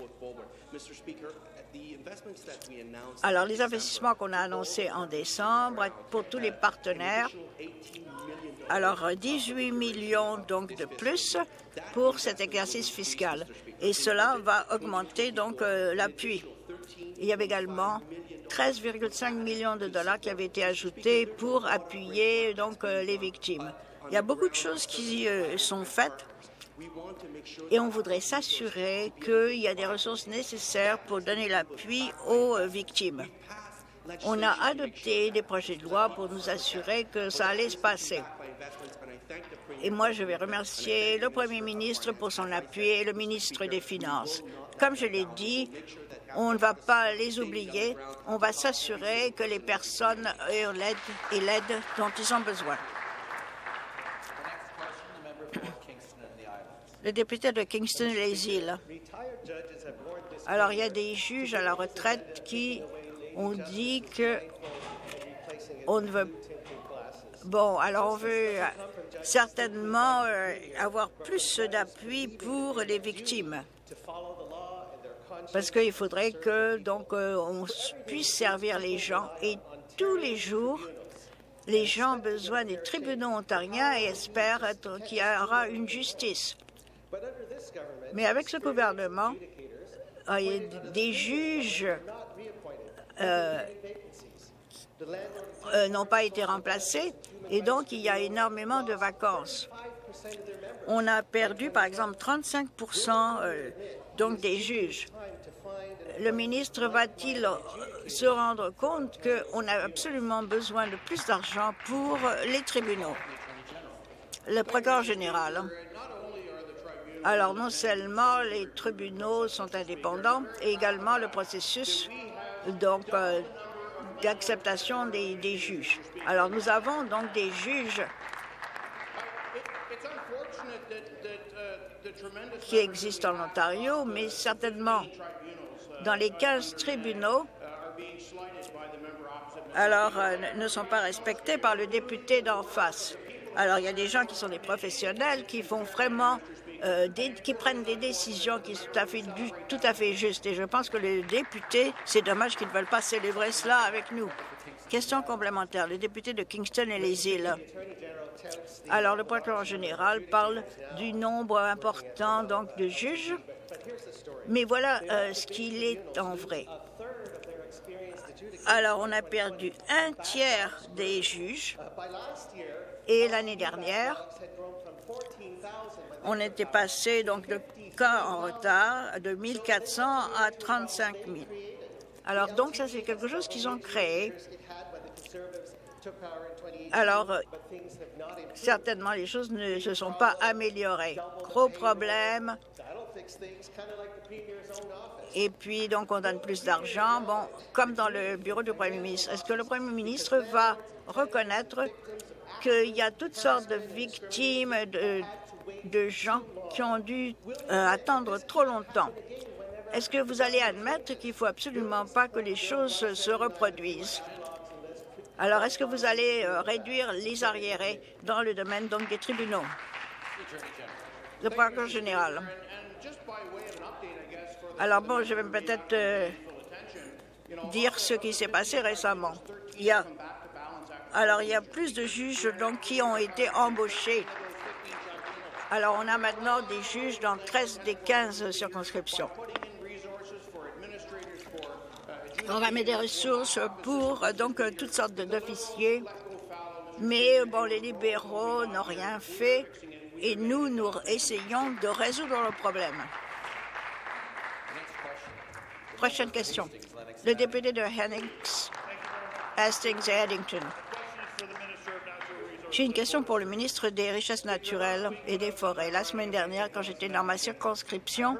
Alors, les investissements qu'on a annoncés en décembre pour tous les partenaires, alors, 18 millions donc de plus pour cet exercice fiscal. Et cela va augmenter donc euh, l'appui. Il y avait également 13,5 millions de dollars qui avaient été ajoutés pour appuyer donc euh, les victimes. Il y a beaucoup de choses qui euh, sont faites et on voudrait s'assurer qu'il y a des ressources nécessaires pour donner l'appui aux victimes. On a adopté des projets de loi pour nous assurer que ça allait se passer. Et moi, je vais remercier le Premier ministre pour son appui et le ministre des Finances. Comme je l'ai dit, on ne va pas les oublier. On va s'assurer que les personnes aient l'aide et l'aide dont ils ont besoin. Le député de Kingston et les îles. Alors, il y a des juges à la retraite qui ont dit que on ne veut Bon, alors on veut certainement euh, avoir plus d'appui pour les victimes. Parce qu'il faudrait que donc euh, on puisse servir les gens et tous les jours, les gens ont besoin des tribunaux ontariens et espèrent qu'il y aura une justice. Mais avec ce gouvernement, euh, des juges euh, n'ont pas été remplacés et donc il y a énormément de vacances. On a perdu, par exemple, 35 euh, donc des juges. Le ministre va-t-il se rendre compte qu'on a absolument besoin de plus d'argent pour les tribunaux? Le procureur général. Alors, non seulement les tribunaux sont indépendants, et également le processus euh, d'acceptation des juges. Alors, nous avons donc des juges qui existent en Ontario, mais certainement dans les 15 tribunaux alors euh, ne sont pas respectés par le député d'en face. Alors il y a des gens qui sont des professionnels qui font vraiment euh, des, qui prennent des décisions qui sont tout à, fait, justes. Et je pense que les députés, c'est dommage qu'ils ne veulent pas célébrer cela avec nous. Question complémentaire. Le député de Kingston et les îles. Alors, le procureur général parle du nombre important donc, de juges, mais voilà euh, ce qu'il est en vrai. Alors, on a perdu un tiers des juges et l'année dernière, on était passé donc de cas en retard de 1400 à 35 000. Alors donc ça c'est quelque chose qu'ils ont créé. Alors certainement les choses ne se sont pas améliorées. Gros problème. Et puis donc on donne plus d'argent. Bon, comme dans le bureau du Premier ministre. Est-ce que le Premier ministre va reconnaître qu'il y a toutes sortes de victimes de, gens qui ont dû euh, attendre trop longtemps? Est-ce que vous allez admettre qu'il ne faut absolument pas que les choses se reproduisent? Alors, est-ce que vous allez euh, réduire les arriérés dans le domaine donc, des tribunaux? Le procureur général. Alors, bon, je vais peut-être euh, dire ce qui s'est passé récemment. Il y a, alors, il y a plus de juges donc, qui ont été embauchés alors, on a maintenant des juges dans 13 des 15 circonscriptions. On va mettre des ressources pour donc toutes sortes d'officiers, mais bon, les libéraux n'ont rien fait et nous, nous essayons de résoudre le problème. Prochaine question. Le député de Hastings, Hastings et Eddington. J'ai une question pour le ministre des Richesses naturelles et des Forêts. La semaine dernière, quand j'étais dans ma circonscription,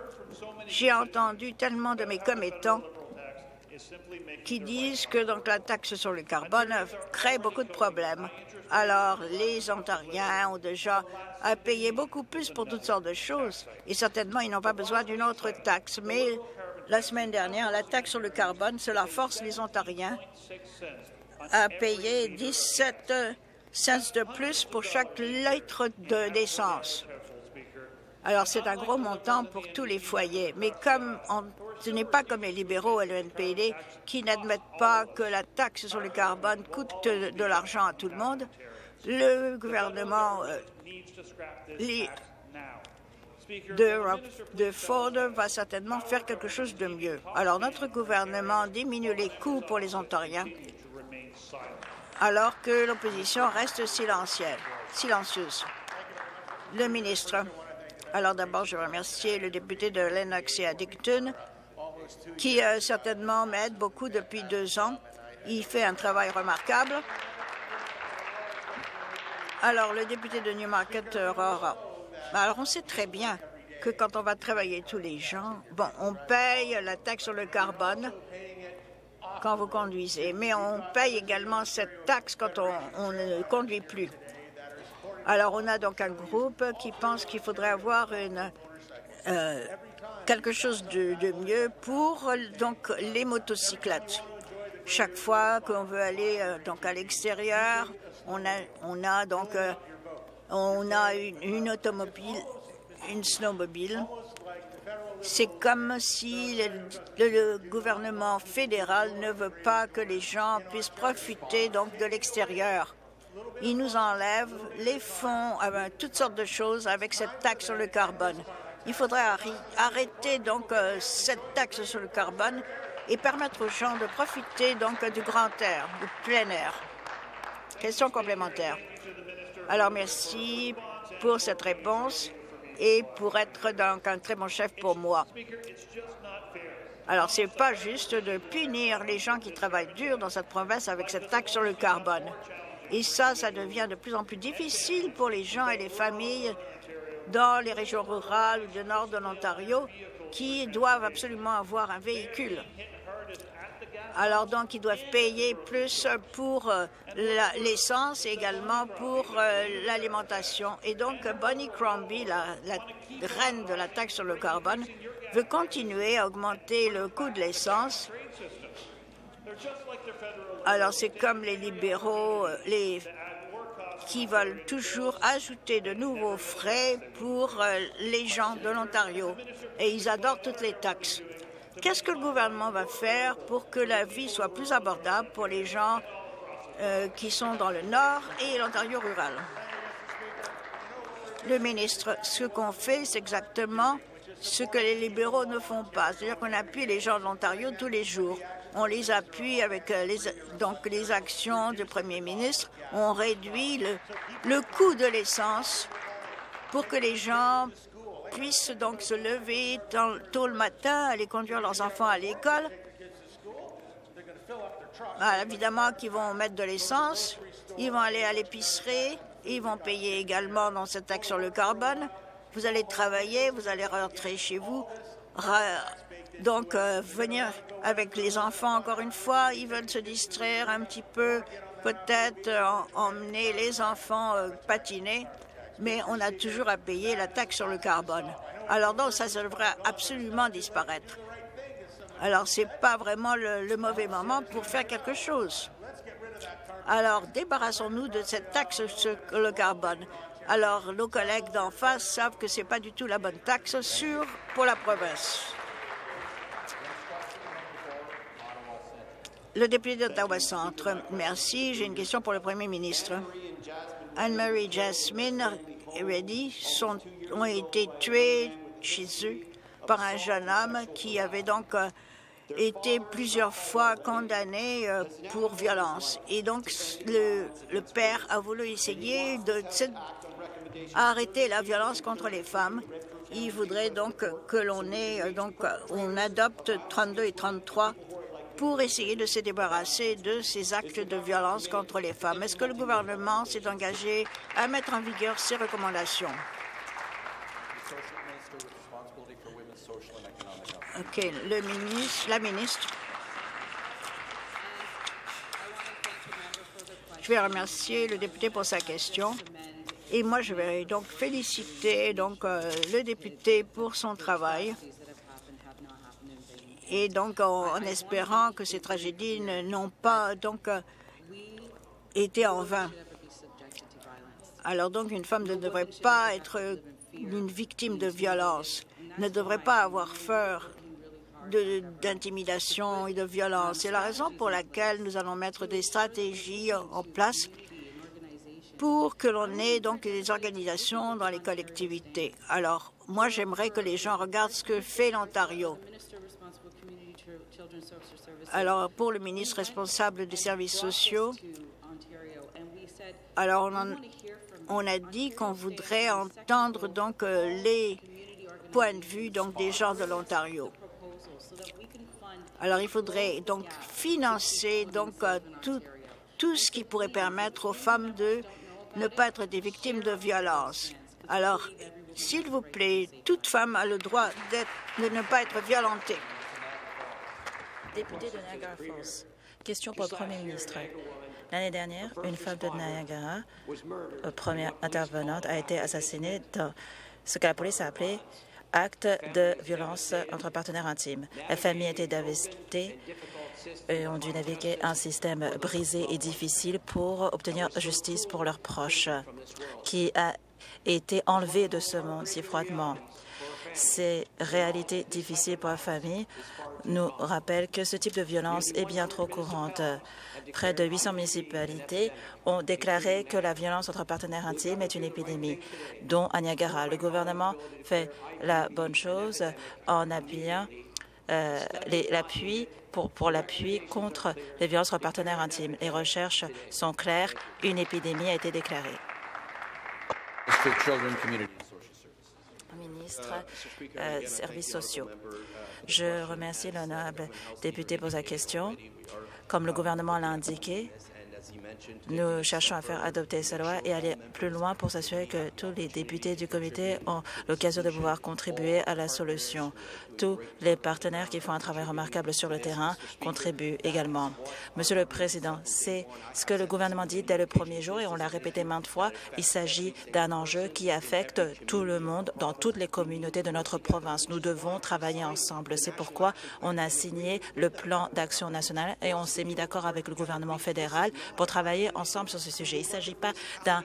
j'ai entendu tellement de mes commettants qui disent que donc, la taxe sur le carbone crée beaucoup de problèmes. Alors, les Ontariens ont déjà à payer beaucoup plus pour toutes sortes de choses et certainement, ils n'ont pas besoin d'une autre taxe. Mais la semaine dernière, la taxe sur le carbone, cela force les Ontariens à payer 17 cents de plus pour chaque litre d'essence. Alors, c'est un gros montant pour tous les foyers. Mais comme ce n'est pas comme les libéraux et le NPD qui n'admettent pas que la taxe sur le carbone coûte de, l'argent à tout le monde, le gouvernement euh, de, de, Ford va certainement faire quelque chose de mieux. Alors, notre gouvernement diminue les coûts pour les Ontariens alors que l'opposition reste silencieuse. Le ministre. Alors d'abord, je remercie le député de Lennox et Addington qui euh, certainement m'aide beaucoup depuis deux ans. Il fait un travail remarquable. Alors, le député de Newmarket, Aurora. Alors, on sait très bien que quand on va travailler tous les gens, bon, on paye la taxe sur le carbone, quand vous conduisez, mais on paye également cette taxe quand on, ne conduit plus. Alors, on a donc un groupe qui pense qu'il faudrait avoir euh, quelque chose de, mieux pour donc les motocyclettes. Chaque fois qu'on veut aller euh, donc à l'extérieur, on a, on a donc euh, on a une, une automobile, une snowmobile c'est comme si le, gouvernement fédéral ne veut pas que les gens puissent profiter donc de l'extérieur. Il nous enlève les fonds, euh, toutes sortes de choses avec cette taxe sur le carbone. Il faudrait arrêter donc euh, cette taxe sur le carbone et permettre aux gens de profiter donc du grand air, du plein air. Question complémentaire. Alors merci pour cette réponse et pour être donc un très bon chef pour moi. Alors, ce n'est pas juste de punir les gens qui travaillent dur dans cette province avec cette taxe sur le carbone. Et ça, ça devient de plus en plus difficile pour les gens et les familles dans les régions rurales du nord de l'Ontario qui doivent absolument avoir un véhicule. Alors donc, ils doivent payer plus pour euh, l'essence et également pour euh, l'alimentation. Et donc, Bonnie Crombie, la, la reine de la taxe sur le carbone, veut continuer à augmenter le coût de l'essence. Alors, c'est comme les libéraux, euh, les qui veulent toujours ajouter de nouveaux frais pour les gens de l'Ontario. Et ils adorent toutes les taxes. Qu'est-ce que le gouvernement va faire pour que la vie soit plus abordable pour les gens euh, qui sont dans le Nord et l'Ontario rural? Le ministre, ce qu'on fait, c'est exactement ce que les libéraux ne font pas. C'est-à-dire qu'on appuie les gens de l'Ontario tous les jours. On les appuie avec euh, les, donc les actions du premier ministre. On réduit le, coût de l'essence pour que les gens puissent donc se lever tôt le matin, aller conduire leurs enfants à l'école. Évidemment qu'ils vont mettre de l'essence, ils vont aller à l'épicerie, ils vont payer également dans cette taxe sur le carbone. Vous allez travailler, vous allez rentrer chez vous. Donc, euh, venir avec les enfants, encore une fois, ils veulent se distraire un petit peu, peut-être euh, emmener les enfants euh, patiner mais on a toujours à payer la taxe sur le carbone. Alors donc, ça, devrait absolument disparaître. Alors, ce n'est pas vraiment le, mauvais moment pour faire quelque chose. Alors, débarrassons-nous de cette taxe sur le carbone. Alors, nos collègues d'en face savent que ce n'est pas du tout la bonne taxe sur, pour la province. Le député d'Ottawa Centre. Merci. J'ai une question pour le premier ministre. Anne-Marie Jasmine et Reddy ont été tués chez eux par un jeune homme qui avait donc euh, été plusieurs fois condamné euh, pour violence. Et donc, le, le père a voulu essayer de, arrêter la violence contre les femmes. Il voudrait donc que l'on euh, adopte 32 et 33 pour essayer de se débarrasser de ces actes de violence contre les femmes. Est-ce que le gouvernement s'est engagé à mettre en vigueur ces recommandations? OK. La ministre. Je vais remercier le député pour sa question. Et moi, je vais donc féliciter euh, le député pour son travail et donc en, espérant que ces tragédies n'ont pas donc euh, été en vain. Alors donc une femme ne devrait pas être une victime de violence, ne devrait pas avoir peur d'intimidation et de violence. C'est la raison pour laquelle nous allons mettre des stratégies en place pour que l'on ait donc des organisations dans les collectivités. Alors, moi, j'aimerais que les gens regardent ce que fait l'Ontario. Alors, pour le ministre responsable des services sociaux, on, a dit qu'on voudrait entendre donc euh, les points de vue des gens de l'Ontario. Alors, il faudrait donc financer euh, tout, tout ce qui pourrait permettre aux femmes de ne pas être des victimes de violence. Alors, s'il vous plaît, toute femme a le droit de ne pas être violentée. Député de Niagara Falls. Question pour le Premier ministre. L'année dernière, une femme de Niagara, euh, première intervenante, a été assassinée dans ce que la police a appelé acte de violence entre partenaires intimes. La famille a été dévastée et ont dû naviguer un système brisé et difficile pour obtenir justice pour leurs proches, qui a été enlevé de ce monde si froidement? Ces réalités difficiles pour la famille nous rappellent que ce type de violence est bien trop courante. Près de 800 municipalités ont déclaré que la violence entre partenaires intimes est une épidémie, dont à Niagara. Le gouvernement fait la bonne chose en appuyant euh, l'appui pour, pour l'appui contre les violences aux partenaires intimes. Les recherches sont claires. Une épidémie a été déclarée. Ministre euh, services sociaux. Je remercie l'honorable député pour sa question. Comme le gouvernement l'a indiqué, nous cherchons à faire adopter cette loi et aller plus loin pour s'assurer que tous les députés du comité ont l'occasion de pouvoir contribuer à la solution. Tous les partenaires qui font un travail remarquable sur le terrain contribuent également. Monsieur le Président, c'est ce que le gouvernement dit dès le premier jour et on l'a répété maintes fois. Il s'agit d'un enjeu qui affecte tout le monde dans toutes les communautés de notre province. Nous devons travailler ensemble. C'est pourquoi on a signé le plan d'action national et on s'est mis d'accord avec le gouvernement fédéral pour travailler ensemble sur ce sujet. Il ne s'agit pas d'un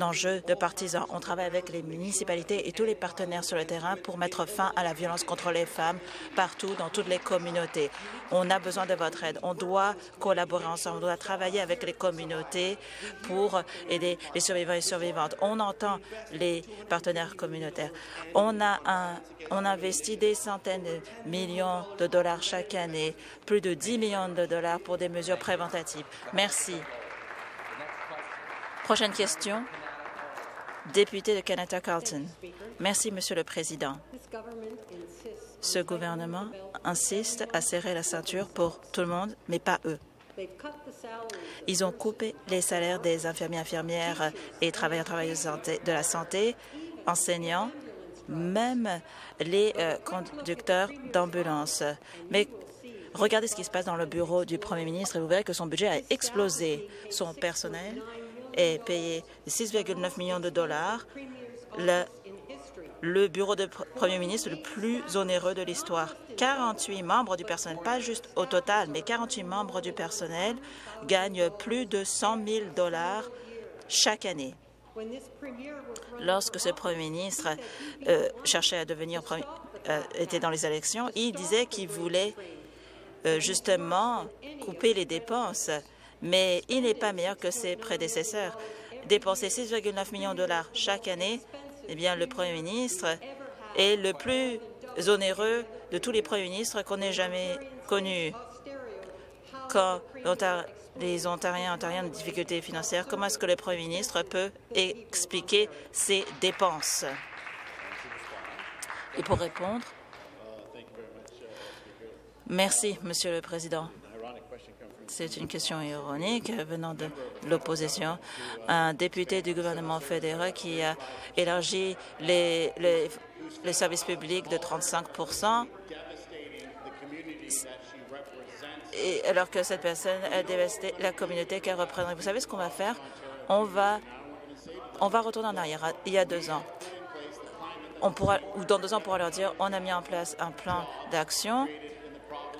enjeu de partisans. On travaille avec les municipalités et tous les partenaires sur le terrain pour mettre fin à la violence contre les femmes partout dans toutes les communautés. On a besoin de votre aide. On doit collaborer ensemble. On doit travailler avec les communautés pour aider les survivants et survivantes. On entend les partenaires communautaires. On a on investit des centaines de millions de dollars chaque année, plus de 10 millions de dollars pour des mesures préventatives. Merci. Prochaine question. Député de Canada Carlton. Merci, Monsieur le Président. Ce gouvernement insiste à serrer la ceinture pour tout le monde, mais pas eux. Ils ont coupé les salaires des infirmiers, infirmières et travailleurs, travailleuses de la santé, enseignants, même les euh, conducteurs d'ambulance. Mais regardez ce qui se passe dans le bureau du Premier ministre et vous verrez que son budget a explosé. Son personnel est payé 6,9 millions de dollars. Le, bureau de Premier ministre le plus onéreux de l'histoire. 48 membres du personnel, pas juste au total, mais 48 membres du personnel gagnent plus de 100 000 dollars chaque année. Lorsque ce Premier ministre euh, cherchait à devenir euh, était dans les élections, il disait qu'il voulait euh, justement couper les dépenses, mais il n'est pas meilleur que ses prédécesseurs. Dépenser 6,9 millions de dollars chaque année, eh bien, le Premier ministre est le plus onéreux de tous les premiers ministres qu'on ait jamais connus. Quand les Ontariens ont de difficultés financières, comment est-ce que le Premier ministre peut expliquer ses dépenses? Et pour répondre, merci, Monsieur le Président. C'est une question ironique venant de l'opposition. Un député du gouvernement fédéral qui a élargi les, les services publics de 35 et alors que cette personne a dévasté la communauté qu'elle représente. Vous savez ce qu'on va faire? On va on va retourner en arrière, il y a deux ans. On pourra, ou dans deux ans, on pourra leur dire on a mis en place un plan d'action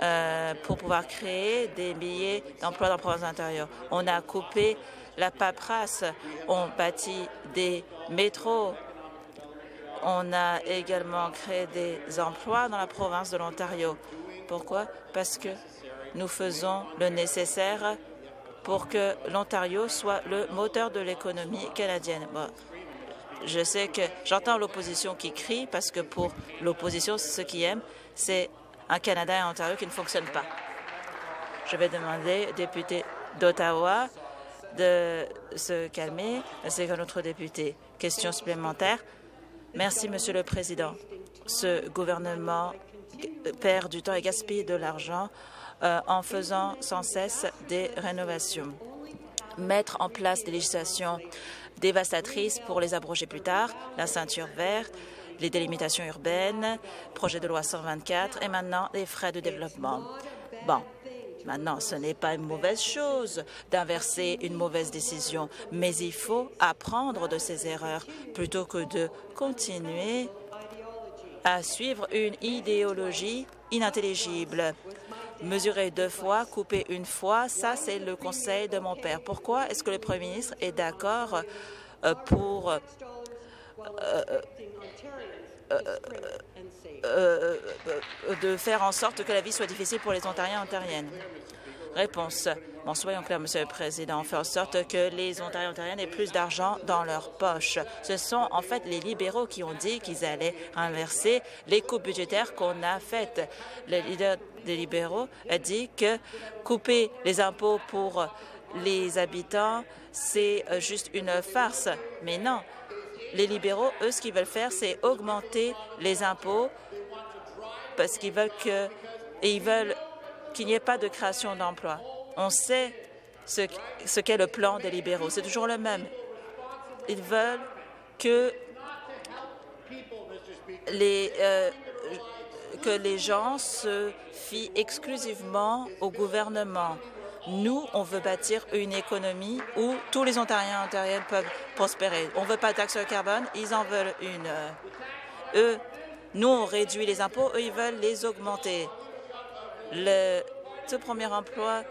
euh, pour pouvoir créer des milliers d'emplois dans la province intérieure. On a coupé la paperasse, on bâtit des métros, on a également créé des emplois dans la province de l'Ontario. Pourquoi? Parce que nous faisons le nécessaire pour que l'Ontario soit le moteur de l'économie canadienne. je sais que j'entends l'opposition qui crie parce que pour l'opposition, ce qu'ils aiment, c'est un Canada et un Ontario qui ne fonctionnent pas. Je vais demander au député d'Ottawa de se calmer, ainsi qu'un autre député. Question supplémentaire. Merci, Monsieur le Président. Ce gouvernement perd du temps et gaspille de l'argent euh, en faisant sans cesse des rénovations. Mettre en place des législations dévastatrices pour les abroger plus tard, la ceinture verte, les délimitations urbaines, projet de loi 124 et maintenant les frais de développement. Bon, Maintenant, ce n'est pas une mauvaise chose d'inverser une mauvaise décision, mais il faut apprendre de ces erreurs plutôt que de continuer à suivre une idéologie inintelligible. Mesurer deux fois, couper une fois, ça c'est le conseil de mon père. Pourquoi est-ce que le Premier ministre est d'accord euh, pour euh, euh, de faire en sorte que la vie soit difficile pour les Ontariens et Ontariennes Réponse. Bon, soyons clairs, Monsieur le Président, on fait en sorte que les Ontariens et Ontariennes aient plus d'argent dans leur poche. Ce sont en fait les libéraux qui ont dit qu'ils allaient inverser les coupes budgétaires qu'on a faites. Le leader des libéraux a dit que couper les impôts pour les habitants, c'est euh, juste une farce. Mais non, les libéraux, eux, ce qu'ils veulent faire, c'est augmenter les impôts parce qu'ils veulent qu'il n'y ait pas de création d'emplois. On sait ce, ce qu'est le plan des libéraux. C'est toujours le même. Ils veulent que les, euh, que les gens se fient exclusivement au gouvernement. Nous, on veut bâtir une économie où tous les Ontariens et Ontariennes peuvent prospérer. On ne veut pas de taxe sur le carbone, ils en veulent une. Eux, nous, on réduit les impôts, eux, ils veulent les augmenter. Le tout premier emploi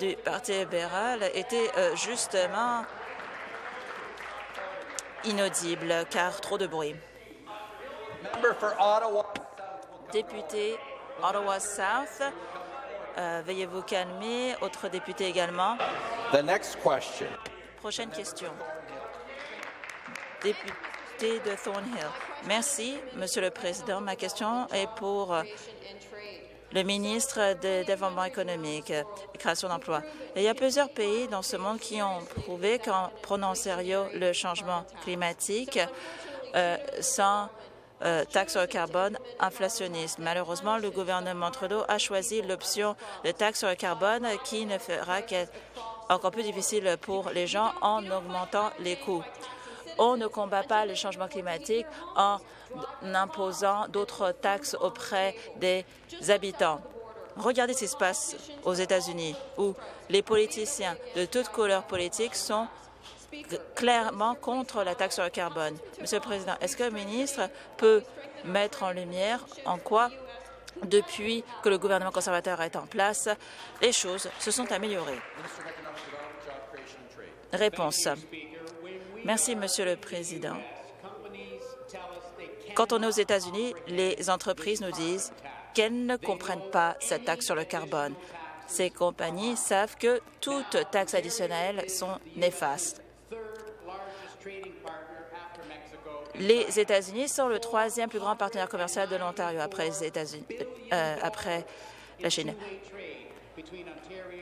du Parti libéral était euh, justement inaudible, car trop de bruit. Député Ottawa South, euh, veuillez vous calmer. Autre député également. The next question. Prochaine question. Député de Thornhill. Merci, Monsieur le Président. Ma question est pour euh, le ministre de Développement économique et création d'emplois. Il y a plusieurs pays dans ce monde qui ont prouvé qu'en prenant au sérieux le changement climatique, euh, sans euh, taxe sur le carbone inflationniste. Malheureusement, le gouvernement Trudeau a choisi l'option de taxe sur le carbone qui ne fera qu'encore plus difficile pour les gens en augmentant les coûts. On ne combat pas le changement climatique en imposant d'autres taxes auprès des habitants. Regardez ce qui se passe aux États-Unis, où les politiciens de toutes couleurs politiques sont clairement contre la taxe sur le carbone. Monsieur le Président, est-ce que le ministre peut mettre en lumière en quoi, depuis que le gouvernement conservateur est en place, les choses se sont améliorées? Réponse. Merci, Monsieur le Président. Quand on est aux États-Unis, les entreprises nous disent qu'elles ne comprennent pas cette taxe sur le carbone. Ces compagnies savent que toutes taxes additionnelles sont néfastes. Les États-Unis sont le troisième plus grand partenaire commercial de l'Ontario après euh, la Chine.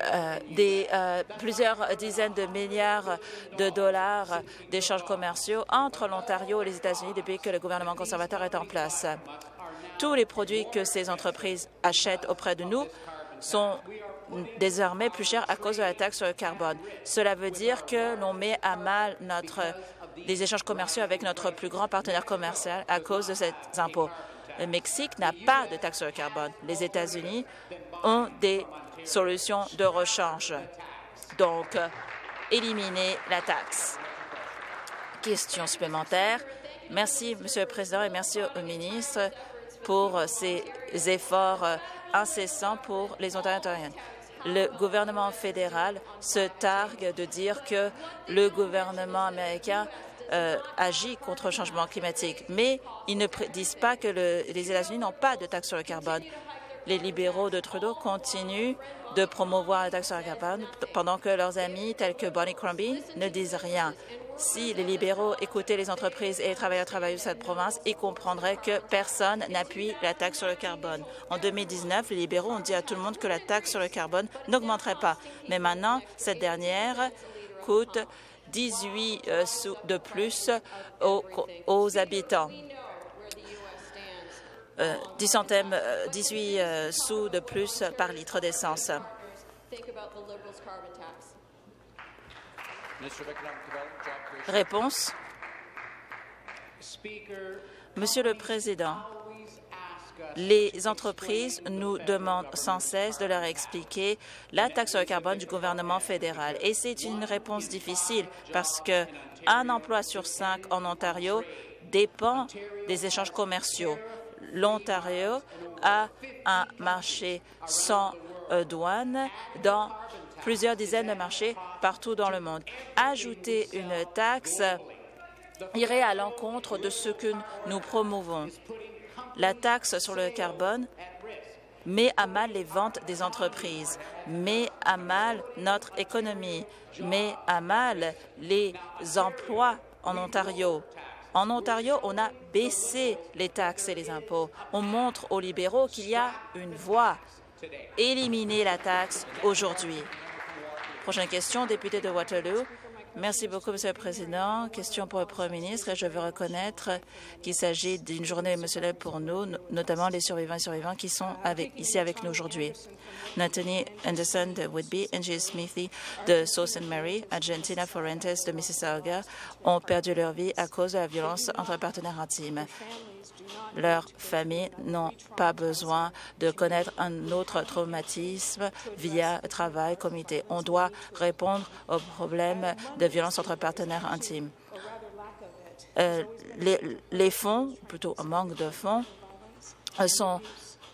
Euh, des, euh, plusieurs dizaines de milliards de dollars d'échanges commerciaux entre l'Ontario et les États-Unis depuis que le gouvernement conservateur est en place. Tous les produits que ces entreprises achètent auprès de nous sont désormais plus chers à cause de la taxe sur le carbone. Cela veut dire que l'on met à mal notre, les échanges commerciaux avec notre plus grand partenaire commercial à cause de ces impôts. Le Mexique n'a pas de taxe sur le carbone. Les États-Unis ont des solutions de rechange. Donc, éliminer la taxe. Question supplémentaire. Merci, Monsieur le Président, et merci au ministre pour ces efforts incessants pour les Ontariens. Le gouvernement fédéral se targue de dire que le gouvernement américain euh, agit contre le changement climatique, mais ils ne disent pas que le, les États-Unis n'ont pas de taxe sur le carbone. Les libéraux de Trudeau continuent de promouvoir la taxe sur le carbone pendant que leurs amis tels que Bonnie Crombie ne disent rien. Si les libéraux écoutaient les entreprises et les travailleurs travailleurs de cette province, ils comprendraient que personne n'appuie la taxe sur le carbone. En 2019, les libéraux ont dit à tout le monde que la taxe sur le carbone n'augmenterait pas. Mais maintenant, cette dernière coûte 18 euh, sous de plus aux, habitants. Euh, 10 centimes, euh, 18 euh, sous de plus par litre d'essence. Réponse. Monsieur le Président, les entreprises nous demandent sans cesse de leur expliquer la taxe sur le carbone du gouvernement fédéral. Et c'est une réponse difficile parce que un emploi sur cinq en Ontario dépend des échanges commerciaux. L'Ontario a un marché sans euh, douane dans plusieurs dizaines de marchés partout dans le monde. Ajouter une taxe irait à l'encontre de ce que nous promouvons. La taxe sur le carbone met à mal les ventes des entreprises, met à mal notre économie, met à mal les emplois en Ontario. En Ontario, on a baissé les taxes et les impôts. On montre aux libéraux qu'il y a une voie. Éliminer la taxe aujourd'hui. Prochaine question, député de Waterloo. Merci beaucoup, Monsieur le Président. Question pour le Premier ministre. Je veux reconnaître qu'il s'agit d'une journée émotionnelle pour nous, notamment les survivants et survivants qui sont ici avec nous aujourd'hui. Nathalie Anderson de Whitby, Angie Smithy de Sault Ste. Mary, Argentina Forentes de Mississauga ont perdu leur vie à cause de la violence entre partenaires intimes leurs familles n'ont pas besoin de connaître un autre traumatisme via travail comité. On doit répondre aux problèmes de violence entre partenaires intimes. Euh, les, les, fonds, plutôt un manque de fonds, sont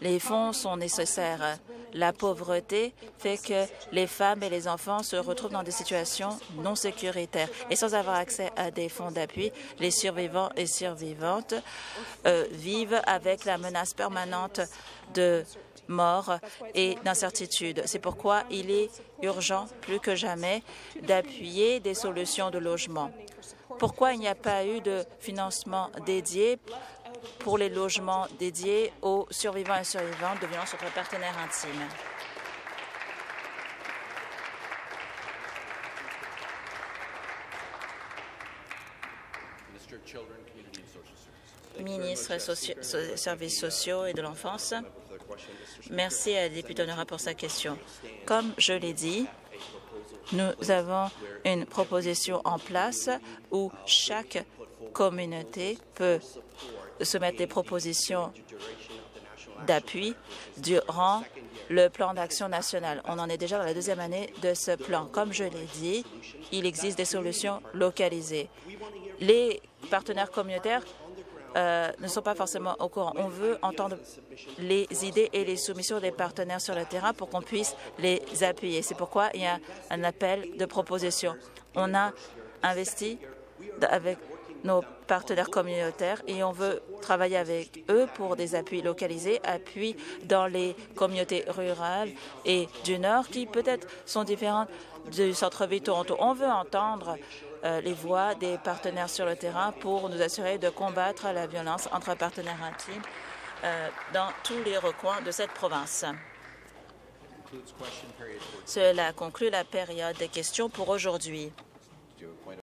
les fonds sont nécessaires. La pauvreté fait que les femmes et les enfants se retrouvent dans des situations non sécuritaires. Et sans avoir accès à des fonds d'appui, les survivants et survivantes euh, vivent avec la menace permanente de mort et d'incertitude. C'est pourquoi il est urgent, plus que jamais, d'appuyer des solutions de logement. Pourquoi il n'y a pas eu de financement dédié pour les logements dédiés aux survivants et survivantes de violences entre partenaires intimes. Ministre des Services sociaux et de l'enfance, merci à la députée honorable pour sa question. Comme je l'ai dit, nous avons une proposition en place où chaque communauté peut soumettre des propositions d'appui durant le plan d'action national. On en est déjà dans la deuxième année de ce plan. Comme je l'ai dit, il existe des solutions localisées. Les partenaires communautaires euh, ne sont pas forcément au courant. On veut entendre les idées et les soumissions des partenaires sur le terrain pour qu'on puisse les appuyer. C'est pourquoi il y a un appel de proposition. On a investi avec nos partenaires communautaires et on veut travailler avec eux pour des appuis localisés, appuis dans les communautés rurales et du Nord qui peut-être sont différentes du centre-ville Toronto. On veut entendre euh, les voix des partenaires sur le terrain pour nous assurer de combattre la violence entre partenaires intimes euh, dans tous les recoins de cette province. Cela conclut la période des questions pour aujourd'hui.